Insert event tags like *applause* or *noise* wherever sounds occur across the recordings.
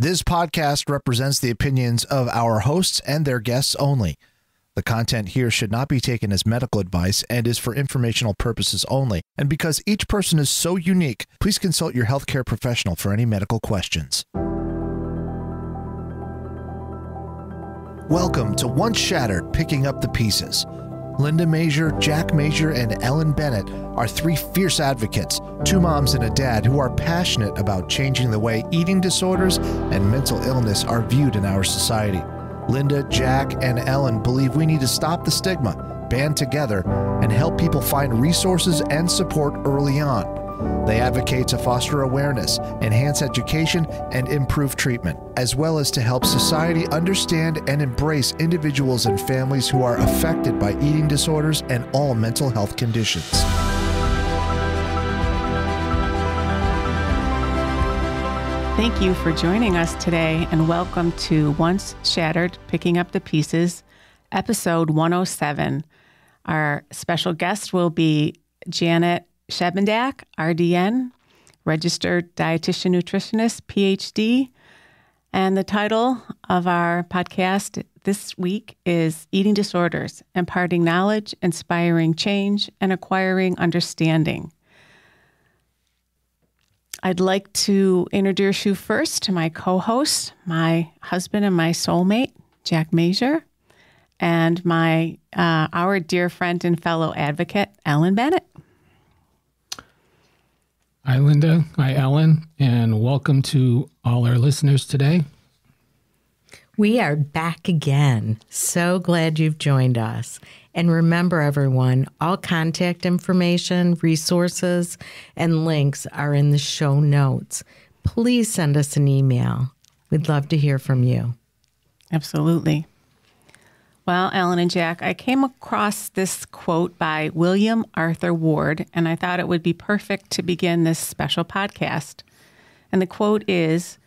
This podcast represents the opinions of our hosts and their guests only. The content here should not be taken as medical advice and is for informational purposes only. And because each person is so unique, please consult your healthcare professional for any medical questions. Welcome to Once Shattered Picking Up the Pieces. Linda Mazur, Jack Mazur, and Ellen Bennett are three fierce advocates, two moms and a dad who are passionate about changing the way eating disorders and mental illness are viewed in our society. Linda, Jack, and Ellen believe we need to stop the stigma, band together, and help people find resources and support early on. They advocate to foster awareness, enhance education, and improve treatment, as well as to help society understand and embrace individuals and families who are affected by eating disorders and all mental health conditions. Thank you for joining us today and welcome to Once Shattered Picking Up the Pieces, episode 107. Our special guest will be Janet Schebendach, RDN, registered dietitian nutritionist, PhD. And the title of our podcast this week is Eating Disorders Imparting Knowledge, Inspiring Change, and Acquiring Understanding. I'd like to introduce you first to my co host, my husband and my soulmate, Jack Mazur, and my uh, our dear friend and fellow advocate, Ellen Bennett. Hi, Linda. Hi, Ellen. And welcome to all our listeners today. We are back again. So glad you've joined us. And remember, everyone, all contact information, resources, and links are in the show notes. Please send us an email. We'd love to hear from you. Absolutely. Well, Ellen and Jack, I came across this quote by William Arthur Ward, and I thought it would be perfect to begin this special podcast. And the quote is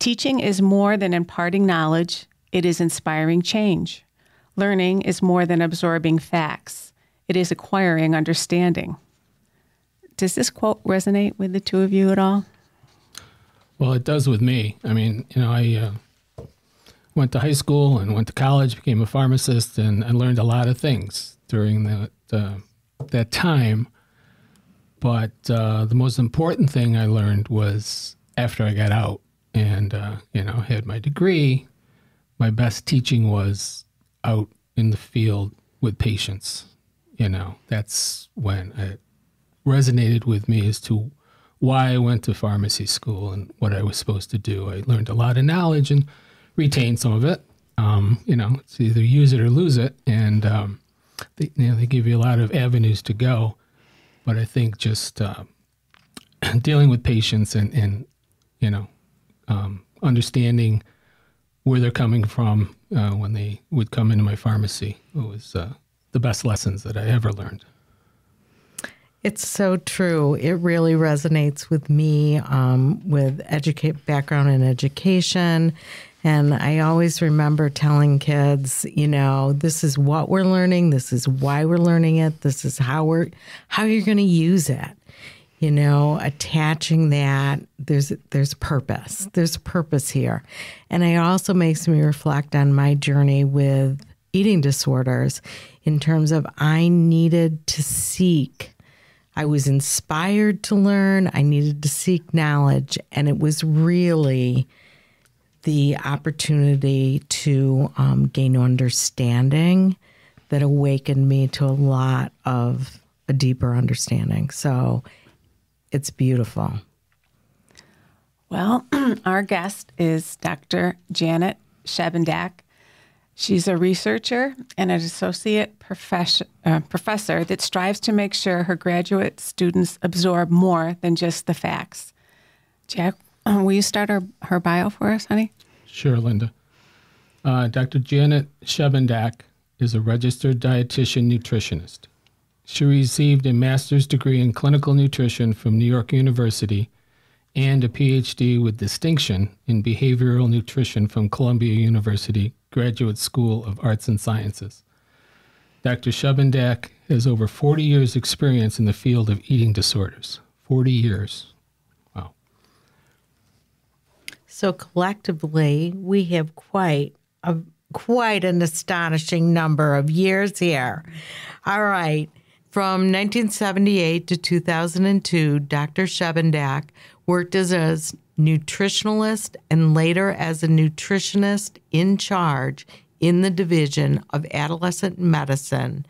Teaching is more than imparting knowledge, it is inspiring change. Learning is more than absorbing facts, it is acquiring understanding. Does this quote resonate with the two of you at all? Well, it does with me. I mean, you know, I. Uh went to high school and went to college, became a pharmacist, and I learned a lot of things during that uh, that time. But uh, the most important thing I learned was after I got out and uh, you know had my degree. My best teaching was out in the field with patients. You know, that's when it resonated with me as to why I went to pharmacy school and what I was supposed to do. I learned a lot of knowledge and retain some of it. Um, you know, it's either use it or lose it, and um, they, you know, they give you a lot of avenues to go. But I think just uh, *clears throat* dealing with patients and, and you know, um, understanding where they're coming from uh, when they would come into my pharmacy was uh, the best lessons that I ever learned. It's so true. It really resonates with me um, with educate background in education and I always remember telling kids, you know, this is what we're learning, this is why we're learning it, this is how we're how you're going to use it. You know, attaching that there's there's purpose. There's purpose here. And it also makes me reflect on my journey with eating disorders in terms of I needed to seek I was inspired to learn. I needed to seek knowledge. And it was really the opportunity to um, gain understanding that awakened me to a lot of a deeper understanding. So it's beautiful. Well, *clears throat* our guest is Dr. Janet Schebendach. She's a researcher and an associate professor, uh, professor that strives to make sure her graduate students absorb more than just the facts. Jack, will you start her, her bio for us, honey? Sure, Linda. Uh, Dr. Janet Schebendach is a registered dietitian nutritionist. She received a master's degree in clinical nutrition from New York University and a PhD with distinction in behavioral nutrition from Columbia University Graduate School of Arts and Sciences. Dr. Schebendach has over 40 years' experience in the field of eating disorders. 40 years. So collectively, we have quite a quite an astonishing number of years here. All right. From 1978 to 2002, Dr. Schebendach worked as a nutritionalist and later as a nutritionist in charge in the Division of Adolescent Medicine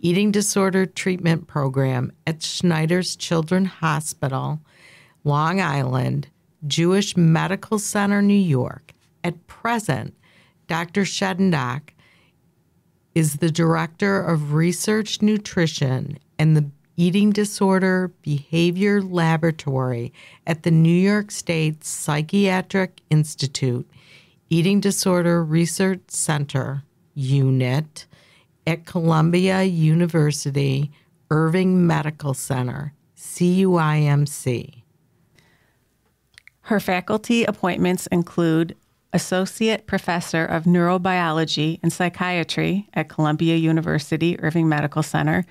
Eating Disorder Treatment Program at Schneider's Children's Hospital, Long Island, Jewish Medical Center, New York. At present, Dr. Schebendach is the Director of Research Nutrition and the Eating Disorder Behavior Laboratory at the New York State Psychiatric Institute Eating Disorder Research Center Unit at Columbia University Irving Medical Center, CUIMC. Her faculty appointments include Associate Professor of Neurobiology and Psychiatry at Columbia University Irving Medical Center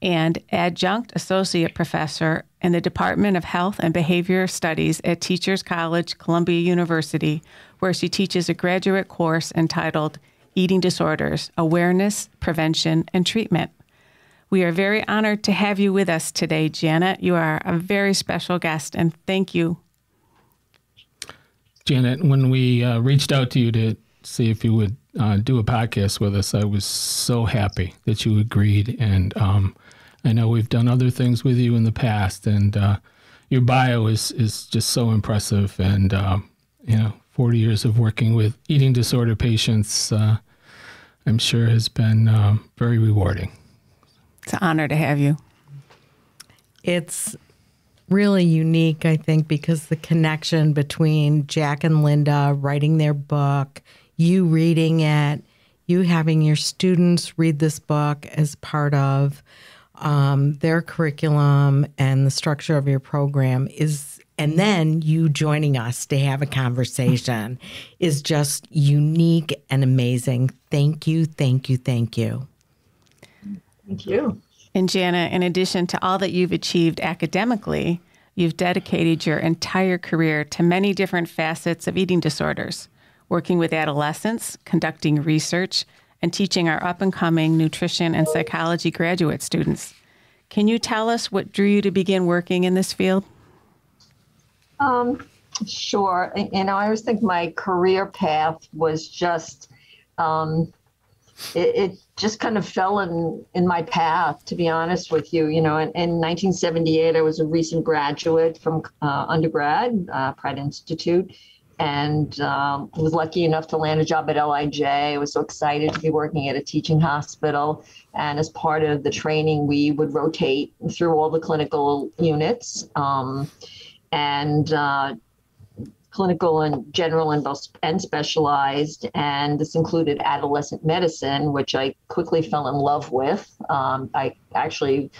and Adjunct Associate Professor in the Department of Health and Behavior Studies at Teachers College, Columbia University, where she teaches a graduate course entitled Eating Disorders Awareness, Prevention, and Treatment. We are very honored to have you with us today, Janet. You are a very special guest, and thank you. Janet, when we uh, reached out to you to see if you would uh, do a podcast with us, I was so happy that you agreed. And um, I know we've done other things with you in the past, and uh, your bio is is just so impressive. And uh, you know, 40 years of working with eating disorder patients, uh, I'm sure has been um, very rewarding. It's an honor to have you. It's really unique, I think, because the connection between Jack and Linda writing their book, you reading it, you having your students read this book as part of um, their curriculum and the structure of your program is and then you joining us to have a conversation *laughs* is just unique and amazing. Thank you, thank you, thank you. Thank you. And Jana, in addition to all that you've achieved academically, you've dedicated your entire career to many different facets of eating disorders, working with adolescents, conducting research, and teaching our up and coming nutrition and psychology graduate students. Can you tell us what drew you to begin working in this field? Um, sure. You know, I always think my career path was just, um, it, it, just kind of fell in, in my path, to be honest with you. You know, in, in 1978, I was a recent graduate from uh, undergrad, uh, Pratt Institute and um, was lucky enough to land a job at LIJ. I was so excited to be working at a teaching hospital. And as part of the training, we would rotate through all the clinical units um, and uh, clinical and general and, and specialized. And this included adolescent medicine, which I quickly fell in love with. Um, I actually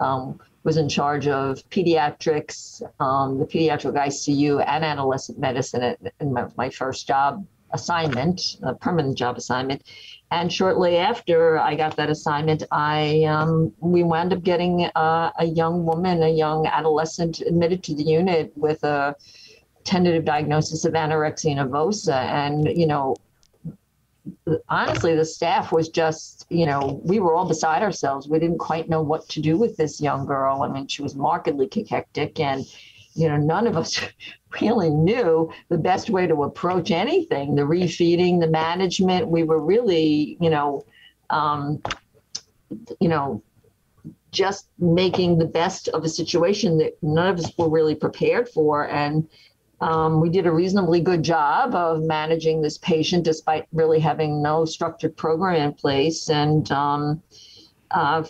um, was in charge of pediatrics, um, the pediatric ICU, and adolescent medicine in my, my first job assignment, a permanent job assignment. And shortly after I got that assignment, I um, we wound up getting a, a young woman, a young adolescent, admitted to the unit with a tentative diagnosis of anorexia nervosa. And you know, honestly, the staff was just, you know, we were all beside ourselves. We didn't quite know what to do with this young girl. I mean, she was markedly cachectic, and, you know, none of us *laughs* really knew the best way to approach anything the refeeding, the management. We were really, you know, um, you know, just making the best of a situation that none of us were really prepared for. And, um, we did a reasonably good job of managing this patient despite really having no structured program in place. And um, uh,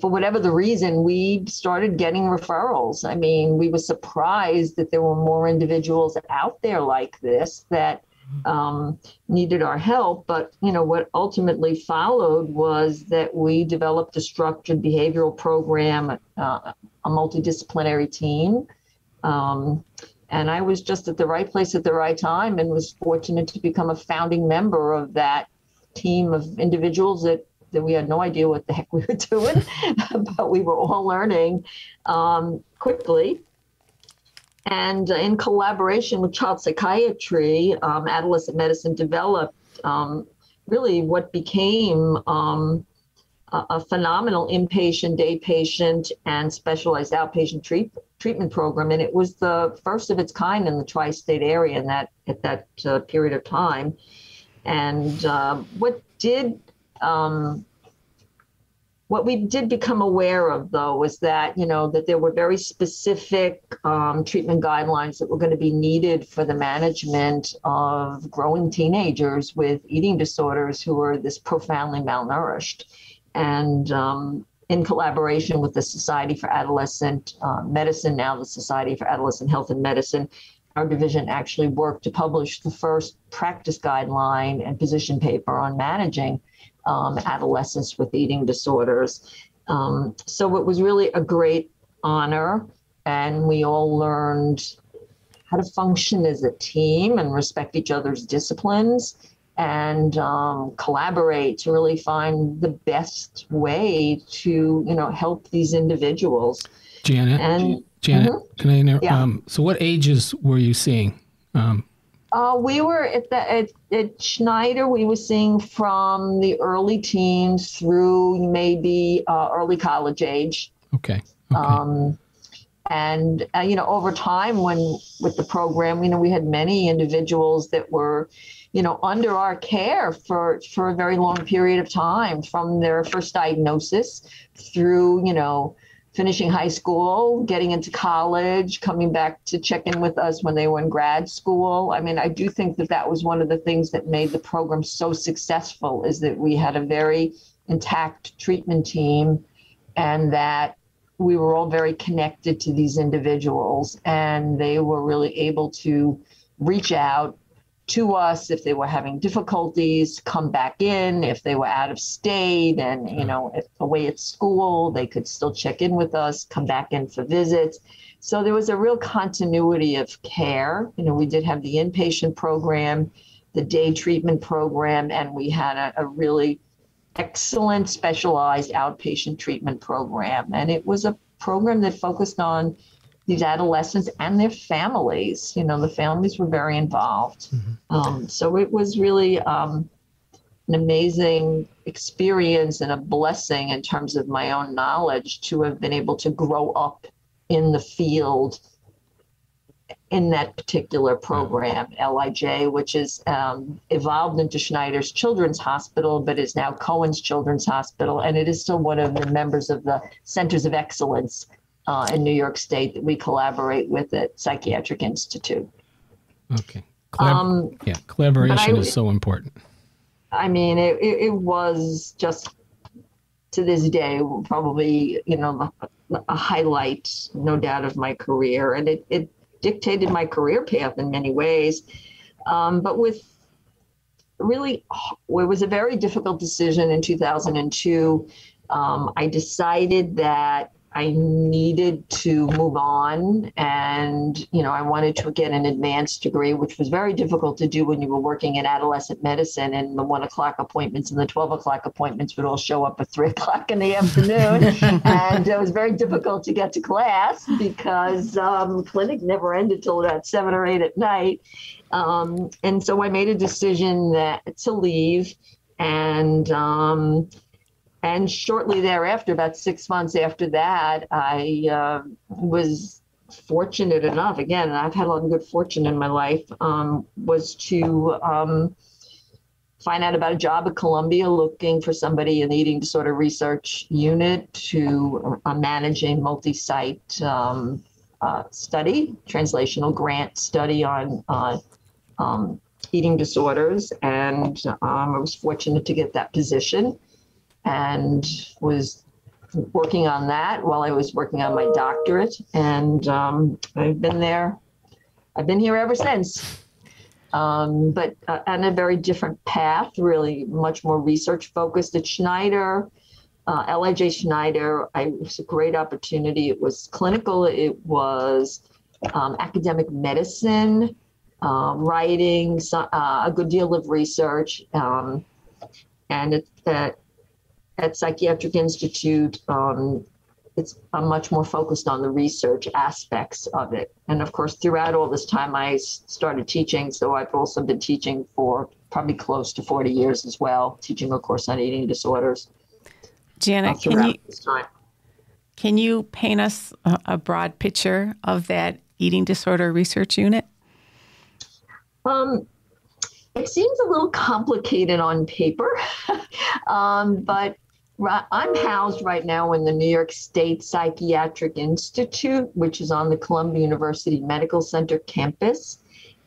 for whatever the reason, we started getting referrals. I mean, we were surprised that there were more individuals out there like this that um, needed our help. But you know what ultimately followed was that we developed a structured behavioral program, uh, a multidisciplinary team. Um, and I was just at the right place at the right time and was fortunate to become a founding member of that team of individuals that, that we had no idea what the *laughs* heck we were doing, *laughs* but we were all learning um, quickly. and in collaboration with child psychiatry, um, adolescent medicine developed um, really what became um, a, phenomenal inpatient, day patient, and specialized outpatient treat, treatment program. And it was the first of its kind in the tri-state area in that at that uh, period of time. And uh, what did um, what we did become aware of, though, was that you know that there were very specific um, treatment guidelines that were going to be needed for the management of growing teenagers with eating disorders who are this profoundly malnourished, and um, in collaboration with the Society for Adolescent uh, Medicine, now the Society for Adolescent Health and Medicine, our division actually worked to publish the first practice guideline and position paper on managing um, adolescents with eating disorders. Um, so it was really a great honor, and we all learned how to function as a team and respect each other's disciplines and um, collaborate to really find the best way to you know help these individuals. Janet, and, Janet, mm-hmm. can I interrupt? Yeah. Um, so, what ages were you seeing? Um, uh, we were at the at, at, Schneider. We were seeing from the early teens through maybe uh, early college age. Okay. okay. Um, and uh, you know, over time, when with the program, you know, we had many individuals that were, you know, under our care for for a very long period of time, from their first diagnosis through, you know, finishing high school, getting into college, coming back to check in with us when they were in grad school. I mean, I do think that that was one of the things that made the program so successful is that we had a very intact treatment team and that we were all very connected to these individuals and they were really able to reach out to us if they were having difficulties, come back in if they were out of state and you know away at school, they could still check in with us, come back in for visits. So there was a real continuity of care. You know, we did have the inpatient program, the day treatment program, and we had a, a really excellent specialized outpatient treatment program. And it was a program that focused on these adolescents and their families. You know, the families were very involved. Mm-hmm. Um, so it was really um, an amazing experience and a blessing in terms of my own knowledge to have been able to grow up in the field in that particular program, LIJ, which is um, evolved into Schneider's Children's Hospital, but is now Cohen's Children's Hospital, and it is still one of the members of the Centers of Excellence uh, in New York State that we collaborate with at Psychiatric Institute. Okay. Collab- um, yeah, collaboration I, is so important. I mean, it, it, it, was just to this day probably you know a highlight, no doubt, of my career, and it, it dictated my career path in many ways. Um, but with really, it was a very difficult decision in 2002. Um, I decided that I needed to move on and, you know, I wanted to get an advanced degree, which was very difficult to do when you were working in adolescent medicine and the one o'clock appointments and the 12 o'clock appointments would all show up at three *laughs* o'clock in the afternoon. and it was very difficult to get to class because um, clinic never ended till about seven or eight at night. Um, and so I made a decision that to leave and, um, and shortly thereafter, about six months after that, I uh, was fortunate enough, again, I've had a lot of good fortune in my life, um, was to um, find out about a job at Columbia looking for somebody in the eating disorder research unit to uh, manage a multi site um, uh, study, translational grant study on uh, um, eating disorders. And um, I was fortunate to get that position and was working on that while I was working on my doctorate. And um, I've been there, I've been here ever since. Um, but uh, on a very different path, really much more research focused at Schneider. Uh, LIJ Schneider, I, it was a great opportunity. It was clinical, it was um, academic medicine, uh, writing, so, uh, a good deal of research. Um, and it, at Psychiatric Institute, um, it's I'm much more focused on the research aspects of it. And of course, throughout all this time, I started teaching. So I've also been teaching for probably close to 40 years as well, teaching a course on eating disorders. Janet, uh, can you can you paint us a, a, broad picture of that eating disorder research unit? Um, it seems a little complicated on paper, *laughs* um, but I'm housed right now in the New York State Psychiatric Institute, which is on the Columbia University Medical Center campus.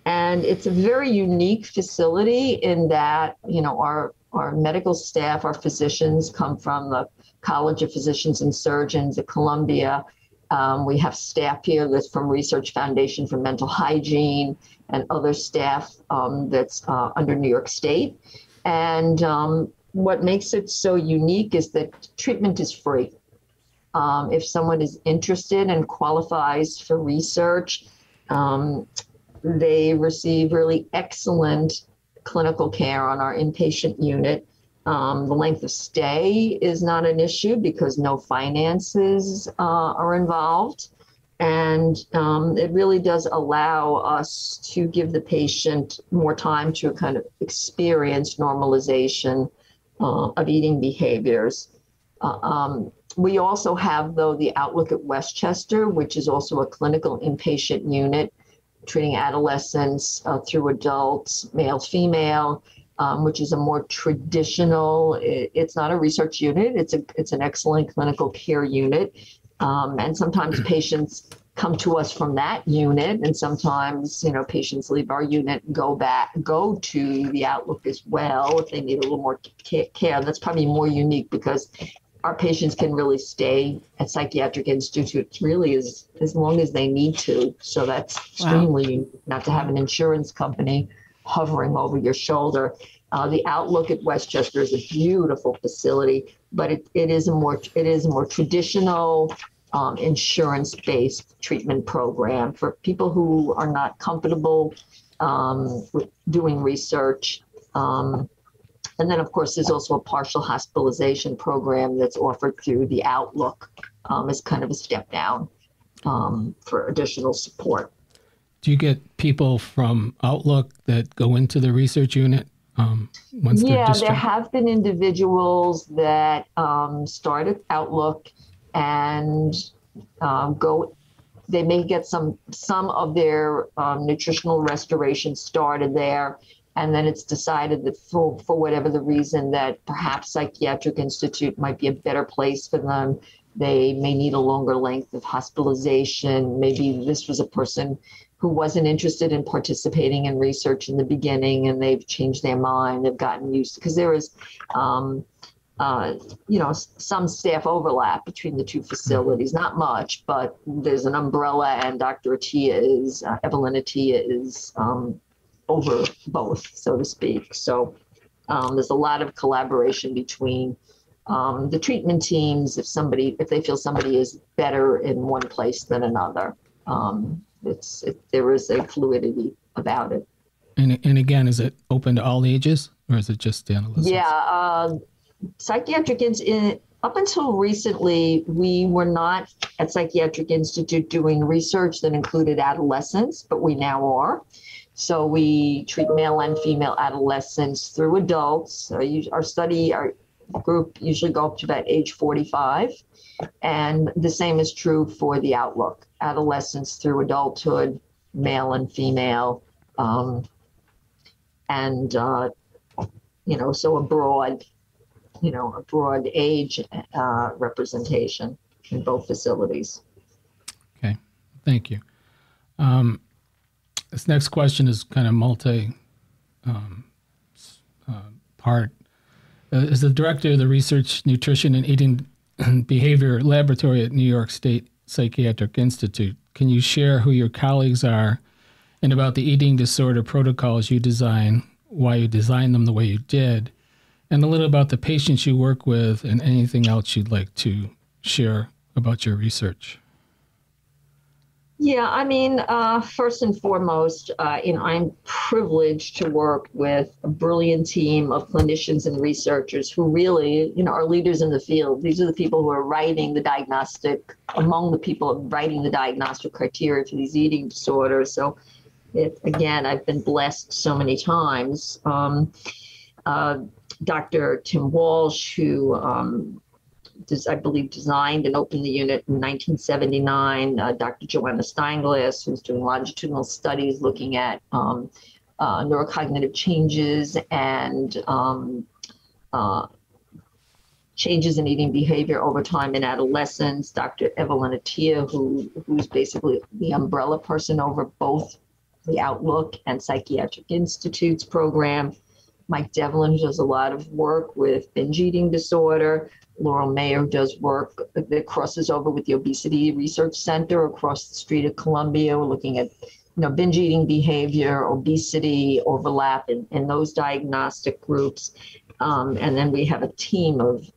And it's a very unique facility in that, you know, our, our medical staff, our physicians come from the College of Physicians and Surgeons at Columbia. Um, we have staff here that's from Research Foundation for Mental Hygiene and other staff um, that's uh, under New York State. And um, what makes it so unique is that treatment is free. Um, if someone is interested and qualifies for research, um, they receive really excellent clinical care on our inpatient unit. Um, the length of stay is not an issue because no finances uh, are involved. And um, it really does allow us to give the patient more time to kind of experience normalization uh, of eating behaviors. Uh, um, we also have, though, the Outlook at Westchester, which is also a clinical inpatient unit treating adolescents uh, through adults, male, female, um, which is a more traditional. It, it's not a research unit. It's a it's an excellent clinical care unit, um, and sometimes patients come to us from that unit. And sometimes you know patients leave our unit and go back go to the outlook as well if they need a little more care. That's probably more unique because our patients can really stay at psychiatric institutes really as as long as they need to. So that's extremely wow. not to have an insurance company hovering over your shoulder. Uh, the outlook at westchester is a beautiful facility but it, it is a more it is a more traditional um, insurance based treatment program for people who are not comfortable um, with doing research. Um, and then, of course, there's also a partial hospitalization program that's offered through the Outlook um, as kind of a step down um, for additional support. Do you get people from Outlook that go into the research unit um, yeah, there have been individuals that um, started Outlook and um, go they may get some some of their um, nutritional restoration started there. And then it's decided that for, for whatever the reason that perhaps psychiatric institute might be a better place for them. They may need a longer length of hospitalization. Maybe this was a person who wasn't interested in participating in research in the beginning and they've changed their mind. They've gotten used because there is um, uh, you know, some staff overlap between the two facilities. Not much, but there's an umbrella, and Dr. Attia is, uh, Evelyn Attia is um, over both, so to speak. So um, there's a lot of collaboration between um, the treatment teams. If somebody, if they feel somebody is better in one place than another, um, it's it, there is a fluidity about it. And and again, is it open to all ages, or is it just adolescents? Yeah. Uh, psychiatric in, up until recently, we were not at Psychiatric Institute doing research that included adolescents, but we now are. So we treat male and female adolescents through adults. our study, our group usually go up to about age 45. And the same is true for the outlook adolescents through adulthood, male and female. Um, and, uh, you know, so a broad you know, a broad age uh, representation in both facilities. Okay, thank you. Um, this next question is kind of multi um, uh, part. Uh, as the director of the Research, Nutrition, and Eating *clears throat* Behavior Laboratory at New York State Psychiatric Institute, can you share who your colleagues are and about the eating disorder protocols you design, why you designed them the way you did, and a little about the patients you work with and anything else you'd like to share about your research. Yeah, I mean, uh, first and foremost, uh, you know, I'm privileged to work with a brilliant team of clinicians and researchers who really, you know, are leaders in the field. These are the people who are writing the diagnostic, among the people writing the diagnostic criteria for these eating disorders. So, it, again, I've been blessed so many times. Um, uh, Dr. Tim Walsh, who um, I believe, designed and opened the unit in 1979. Uh, Dr. Joanna Steinglass, who's doing longitudinal studies looking at um, uh, neurocognitive changes and um, uh, changes in eating behavior over time in adolescence. Dr. Evelyn Attia, who, who's basically the umbrella person over both the Outlook and Psychiatric Institutes program. Mike Devlin does a lot of work with binge eating disorder. Laurel Mayer does work that crosses over with the Obesity Research Center across the street at Columbia. Looking at you know, binge eating behavior, obesity, overlap in, in those diagnostic groups. Um, and then we have a team of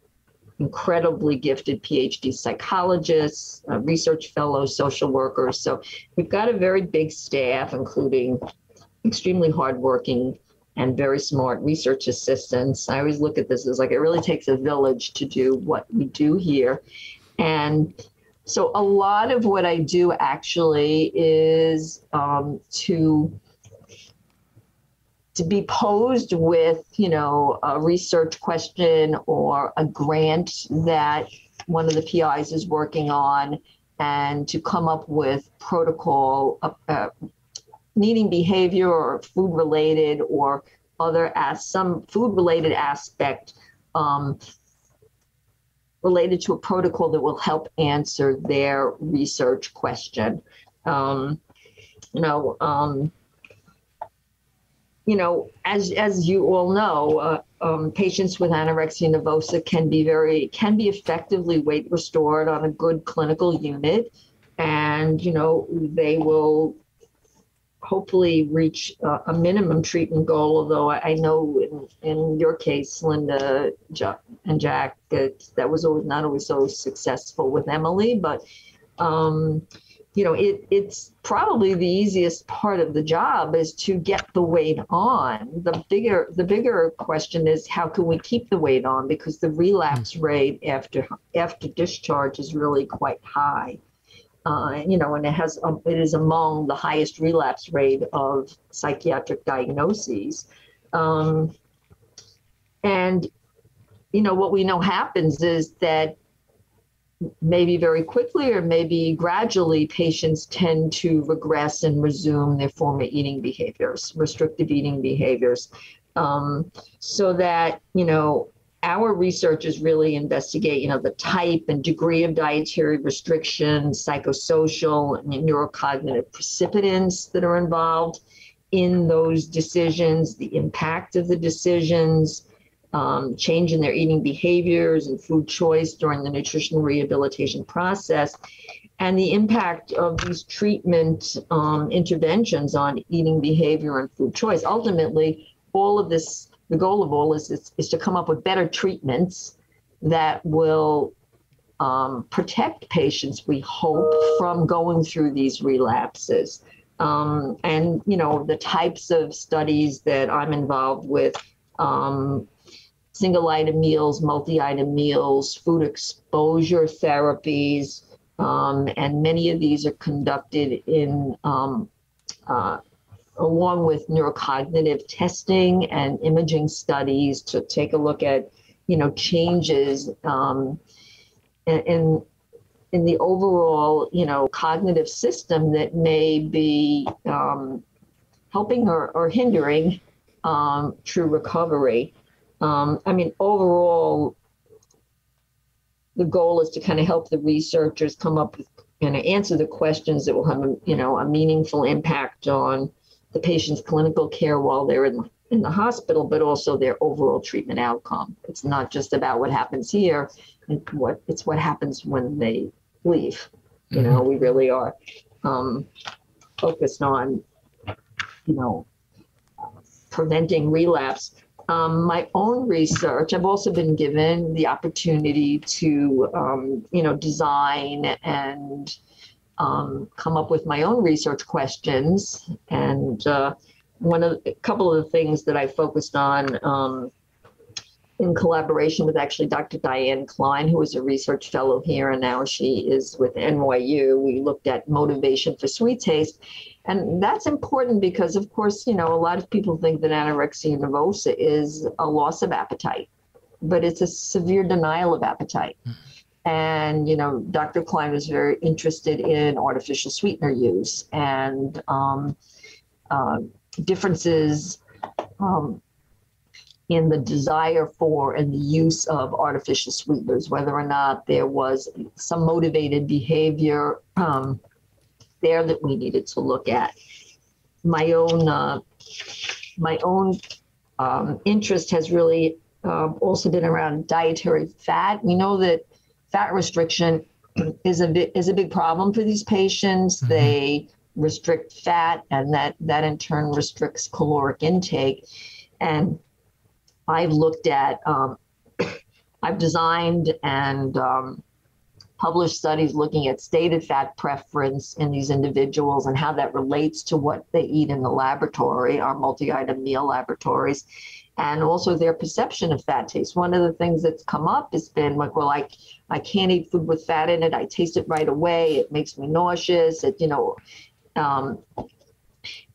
incredibly gifted PhD psychologists, uh, research fellows, social workers. So we've got a very big staff, including extremely hardworking and very smart research assistants. I always look at this as like it really takes a village to do what we do here. And so a lot of what I do actually is um, to to be posed with, you know, a research question or a grant that one of the PIs is working on, and to come up with protocol, uh, uh, needing behavior or food related or other as some food related aspect um, related to a protocol that will help answer their research question. Um, you know, um, you know, as as you all know, uh, um, patients with anorexia nervosa can be very can be effectively weight restored on a good clinical unit, and you know they will hopefully reach uh, a minimum treatment goal. Although I, I know in, in your case, Linda and Jack, that that was always not always so successful with Emilee, but um, you know, it, it's probably the easiest part of the job is to get the weight on. The bigger the bigger question is how can we keep the weight on because the relapse hmm. rate after after discharge is really quite high. Uh, you know, and it has um, it is among the highest relapse rate of psychiatric diagnoses. Um, and you know what we know happens is that maybe very quickly or maybe gradually patients tend to regress and resume their former eating behaviors restrictive eating behaviors um, so that you know our researchers really investigate you know the type and degree of dietary restriction, psychosocial and neurocognitive precipitants that are involved in those decisions the impact of the decisions um, change in their eating behaviors and food choice during the nutritional rehabilitation process, and the impact of these treatment um, interventions on eating behavior and food choice. Ultimately, all of this, the goal of all is, is, is to come up with better treatments that will um, protect patients, we hope, from going through these relapses. Um, and, you know, the types of studies that I'm involved with um, single item meals, multi item meals, food exposure therapies, um, and many of these are conducted in um, uh, along with neurocognitive testing and imaging studies to take a look at you know changes um, in, in the overall you know cognitive system that may be um, helping or, or hindering um, true recovery. Um, I mean, overall, the goal is to kind of help the researchers come up with and answer the questions that will have you know a meaningful impact on the patient's clinical care while they're in the, in the hospital, but also their overall treatment outcome. It's not just about what happens here; it's what it's what happens when they leave. You know, mm-hmm. we really are um, focused on you know preventing relapse um, my own research, I've also been given the opportunity to, um, you know, design and um, come up with my own research questions. And uh, one of a couple of the things that I focused on um, in collaboration with actually Dr. Diane Klein, who was a research fellow here, and now she is with NYU. We looked at motivation for sweet taste. And that's important because, of course, you know, a lot of people think that anorexia nervosa is a loss of appetite, but it's a severe denial of appetite. And, you know, Dr. Klein was very interested in artificial sweetener use and um, uh, differences um, in the desire for and the use of artificial sweeteners, whether or not there was some motivated behavior um, there that we needed to look at. My own uh, my own um, interest has really uh, also been around dietary fat. We know that fat restriction is a bit, is a big problem for these patients. Mm-hmm. They restrict fat, and that that in turn restricts caloric intake. And I've looked at, um, *clears throat* I've designed and um, published studies looking at stated fat preference in these individuals and how that relates to what they eat in the laboratory, our multi item meal laboratories, and also their perception of fat taste. One of the things that's come up has been like, well, I, I can't eat food with fat in it. I taste it right away. It makes me nauseous. It, you know, um,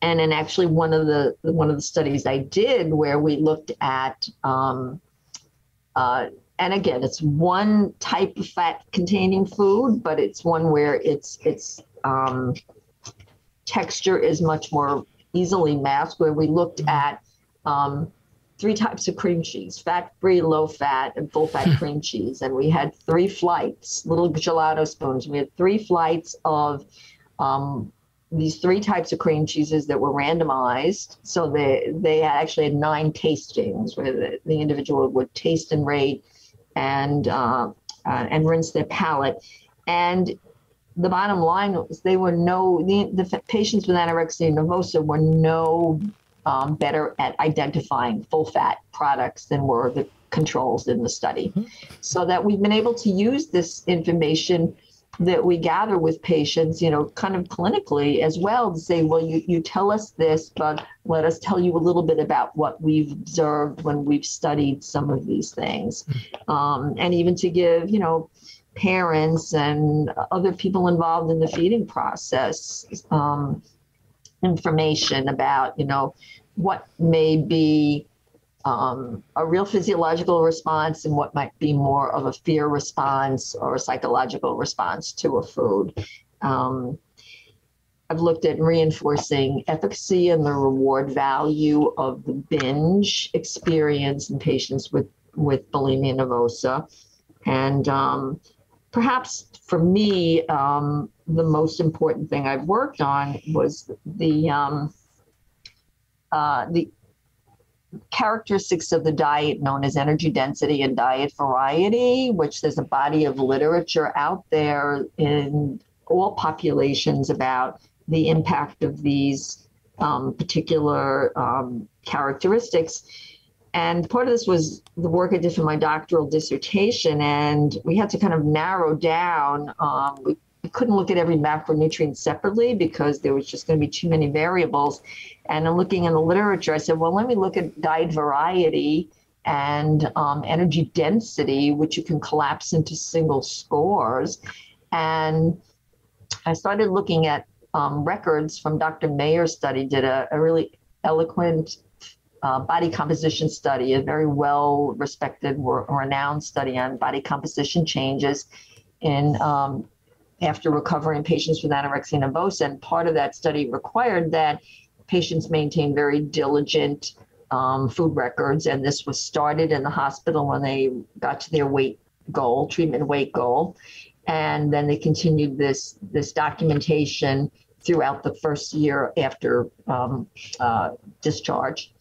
and then actually one of the one of the studies I did where we looked at um, uh, and again it's one type of fat containing food but it's one where it's it's um, texture is much more easily masked where we looked at um, three types of cream cheese fat free low fat and full fat cream cheese and we had three flights little gelato spoons we had three flights of um, these three types of cream cheeses that were randomized. So they they actually had nine tastings where the, the individual would taste and rate and uh, uh, and rinse their palate. And the bottom line was they were no the, the patients with anorexia nervosa were no um, better at identifying full fat products than were the controls in the study. Mm-hmm. So that we've been able to use this information that we gather with patients, you know, kind of clinically as well to say, well, you, you tell us this, but let us tell you a little bit about what we've observed when we've studied some of these things. Um, and even to give, you know, parents and other people involved in the feeding process um, information about, you know, what may be um, a real physiological response and what might be more of a fear response or a psychological response to a food. Um, I've looked at reinforcing efficacy and the reward value of the binge experience in patients with, with bulimia nervosa. And um, perhaps for me, um, the most important thing I've worked on was the um, uh, the characteristics of the diet known as energy density and diet variety, which there's a body of literature out there in all populations about the impact of these um, particular um, characteristics. And part of this was the work I did for my doctoral dissertation, and we had to kind of narrow down. Um, we, we couldn't look at every macronutrient separately because there was just going to be too many variables. And in looking in the literature, I said, well, let me look at diet variety and um, energy density, which you can collapse into single scores. And I started looking at um, records from Dr. Mayer's study, did a, a really eloquent uh, body composition study, a very well respected, renowned study on body composition changes in um, after recovering patients with anorexia nervosa. And part of that study required that patients maintain very diligent um, food records. And this was started in the hospital when they got to their weight goal, treatment weight goal. And then they continued this, this documentation throughout the first year after um, uh, discharge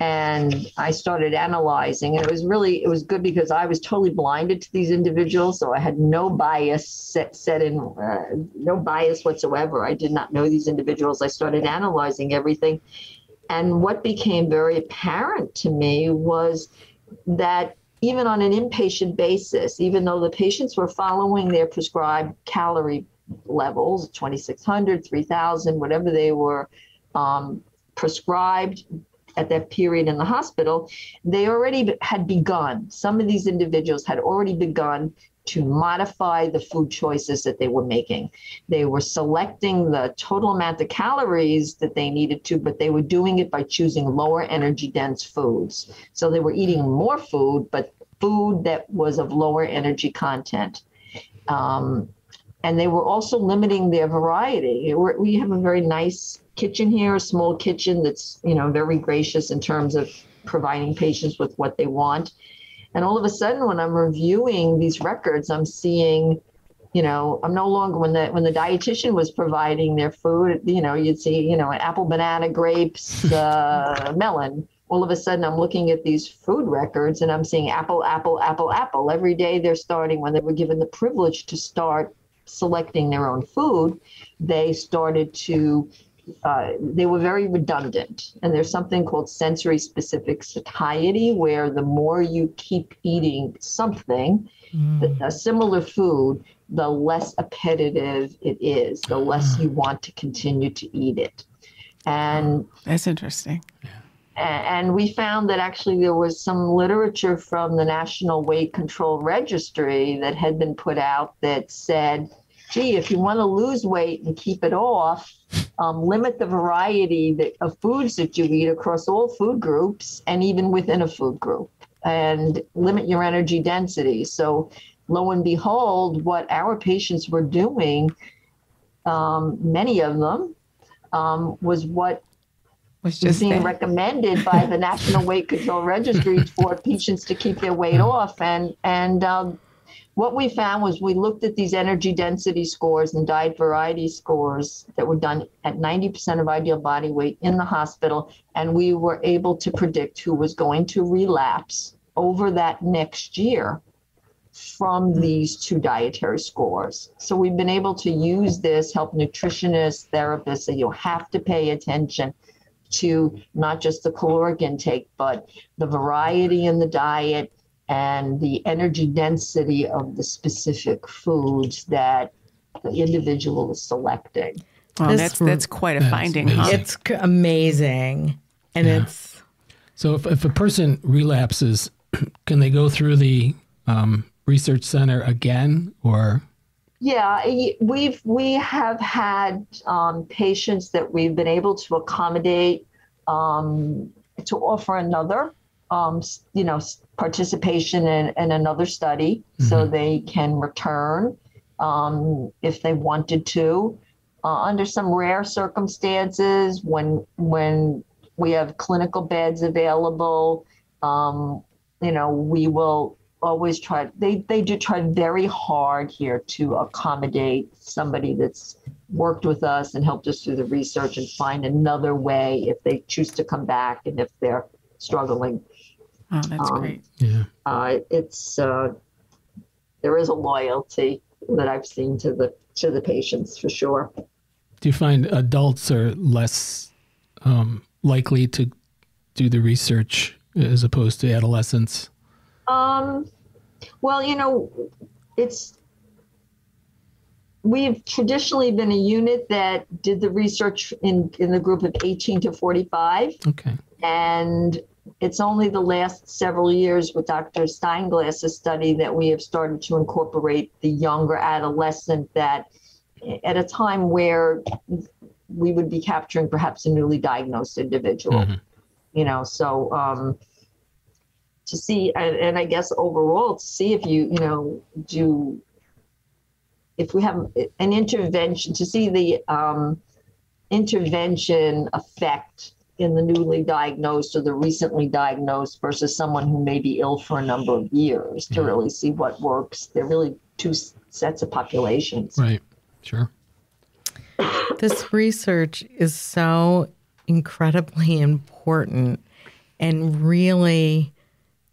and I started analyzing. And it was really it was good because I was totally blinded to these individuals, so I had no bias set set in, uh, no bias whatsoever. I did not know these individuals. I started analyzing everything, and what became very apparent to me was that even on an inpatient basis, even though the patients were following their prescribed calorie levels 2600 3000 whatever they were um, prescribed at that period in the hospital they already had begun some of these individuals had already begun to modify the food choices that they were making. They were selecting the total amount of calories that they needed to, but they were doing it by choosing lower energy dense foods. So they were eating more food, but food that was of lower energy content. Um, and they were also limiting their variety. We have a very nice kitchen here, a small kitchen that's you know very gracious in terms of providing patients with what they want. And all of a sudden, when I'm reviewing these records, I'm seeing, you know, I'm no longer when the when the dietitian was providing their food, you know, you'd see, you know, apple, banana, grapes, *laughs* uh, melon all of a sudden I'm looking at these food records and I'm seeing apple, apple, apple, apple. Every day they're starting, when they were given the privilege to start selecting their own food, they started to, uh, they were very redundant. And there's something called sensory specific satiety, where the more you keep eating something, mm. a similar food, the less appetitive it is, the less you want to continue to eat it. And that's interesting. And we found that actually there was some literature from the National Weight Control Registry that had been put out that said, gee, if you want to lose weight and keep it off, um, limit the variety that, of foods that you eat across all food groups and even within a food group, and limit your energy density. So, lo and behold, what our patients were doing, um, many of them, um, was what was just being recommended by the *laughs* National Weight Control Registry for patients to keep their weight off. And and um, what we found was we looked at these energy density scores and diet variety scores that were done at 90% of ideal body weight in the hospital, and we were able to predict who was going to relapse over that next year from these two dietary scores. So we've been able to use this, help nutritionists, therapists, say you have to pay attention to not just the caloric intake, but the variety in the diet and the energy density of the specific foods that the individual is selecting. Well, that's that's quite a that's finding. Huh? It's amazing, and yeah. it's so. If, if a person relapses, *clears throat* can they go through the um, research center again, or yeah, we've we have had um, patients that we've been able to accommodate um, to offer another, um, you know, participation in, in another study, mm-hmm. so they can return um, if they wanted to. Uh, under some rare circumstances, when when we have clinical beds available, um, you know, we will always try they they do try very hard here to accommodate somebody that's worked with us and helped us through the research and find another way if they choose to come back and if they're struggling oh that's um, great yeah uh, it's uh, there is a loyalty that i've seen to the to the patients for sure do you find adults are less um, likely to do the research as opposed to adolescents um, well, you know, it's we've traditionally been a unit that did the research in in the group of 18 to 45. Okay. And it's only the last several years with Dr. Steinglass's study that we have started to incorporate the younger adolescent that at a time where we would be capturing perhaps a newly diagnosed individual. Mm-hmm. You know, so um, to see and, and i guess overall to see if you you know do if we have an intervention to see the um, intervention effect in the newly diagnosed or the recently diagnosed versus someone who may be ill for a number of years to mm-hmm. really see what works. They're really two sets of populations. Right. Sure. This research is so incredibly *laughs* important and really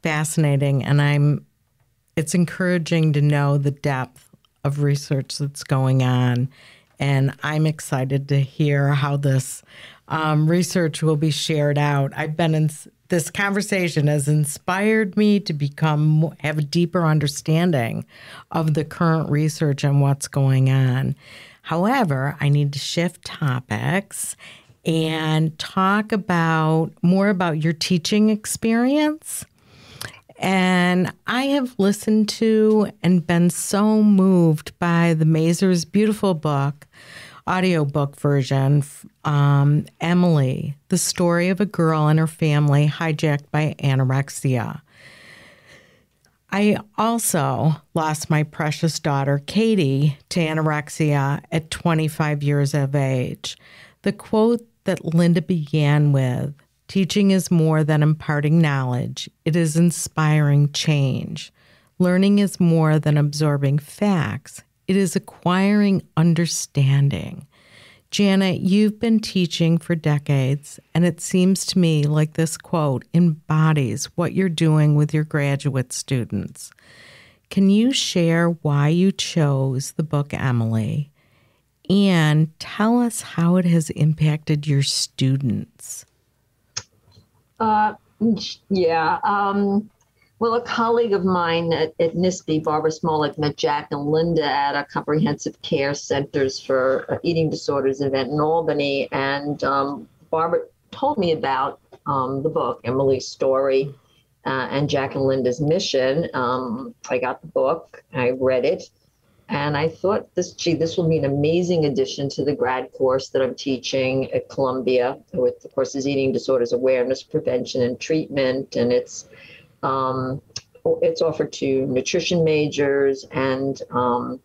fascinating and I'm it's encouraging to know the depth of research that's going on and I'm excited to hear how this um, research will be shared out. I've been in this conversation has inspired me to become have a deeper understanding of the current research and what's going on. However, I need to shift topics and talk about more about your teaching experience. And I have listened to and been so moved by the Mazur's beautiful book, audiobook version, um, Emilee, the story of a girl and her family hijacked by anorexia. I also lost my precious daughter, Katie, to anorexia at 25 years of age. The quote that Linda began with teaching is more than imparting knowledge, it is inspiring change. Learning is more than absorbing facts, it is acquiring understanding. Janet, you've been teaching for decades, and it seems to me like this quote embodies what you're doing with your graduate students. Can you share why you chose the book Emilee and tell us how it has impacted your students? Uh, yeah. Um, well, a colleague of mine at, at NYSPI, Barbara Smolik, met Jack and Linda at a comprehensive care centers for uh, eating disorders event in Albany. And um, Barbara told me about um, the book, Emilee's Story, uh, and Jack and Linda's mission. Um, I got the book, I read it, and I thought this, gee, this will be an amazing addition to the grad course that I'm teaching at Columbia with, of course, is eating disorders awareness, prevention, and treatment. And it's um, it's offered to nutrition majors and um,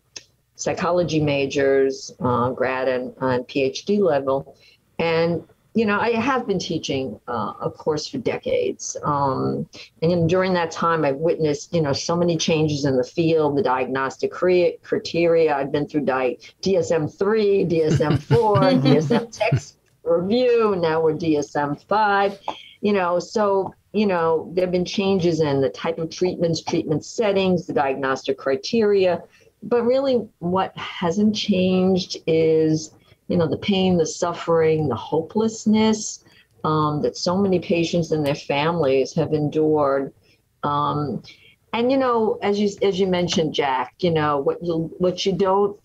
psychology majors, uh, grad and, and, PhD level. And, you know, I have been teaching uh, a course for decades. Um, and during that time, I've witnessed, you know, so many changes in the field, the diagnostic criteria. I've been through di- DSM 3, DSM 4, *laughs* DSM text review. Now we're DSM 5. You know, so you know, there have been changes in the type of treatments, treatment settings, the diagnostic criteria. But really, what hasn't changed is, you know, the pain, the suffering, the hopelessness um, that so many patients and their families have endured. Um, and you know, as you as you mentioned, Jack, you know what you what you don't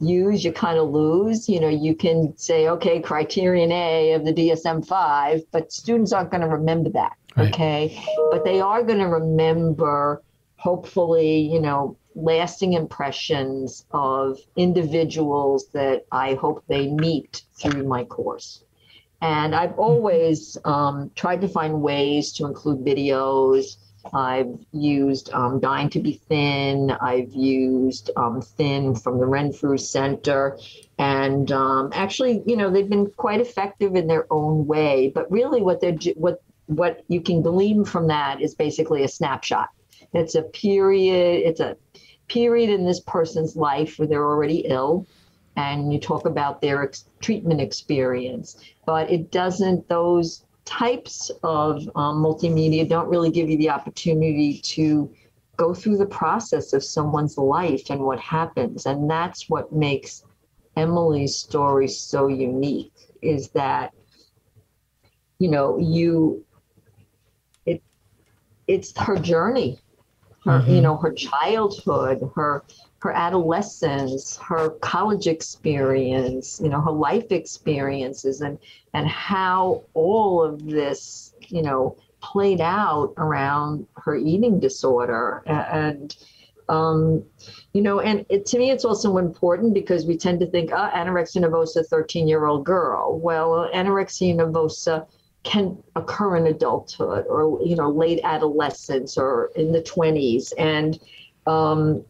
use, you kind of lose. You know, you can say, okay, criterion A of the DSM 5, but students aren't going to remember that. Right. Okay. But they are going to remember, hopefully, you know, lasting impressions of individuals that I hope they meet through my course. And I've mm-hmm. always um, tried to find ways to include videos. I've used um, Dying to Be Thin. I've used um, Thin from the Renfrew Center. And um, actually, you know, they've been quite effective in their own way. But really, what they're what what you can glean from that is basically a snapshot. It's a period, it's a period in this person's life where they're already ill and you talk about their ex- treatment experience, but it doesn't, those types of um, multimedia don't really give you the opportunity to go through the process of someone's life and what happens. And that's what makes Emilee's story so unique is that, you know, you it's her journey, her mm-hmm. you know her childhood, her her adolescence, her college experience, you know her life experiences, and and how all of this you know played out around her eating disorder and. Um, you know, and it, to me, it's also important because we tend to think, oh, anorexia nervosa, 13 year old girl. Well, anorexia nervosa can occur in adulthood or you know late adolescence or in the 20s and um,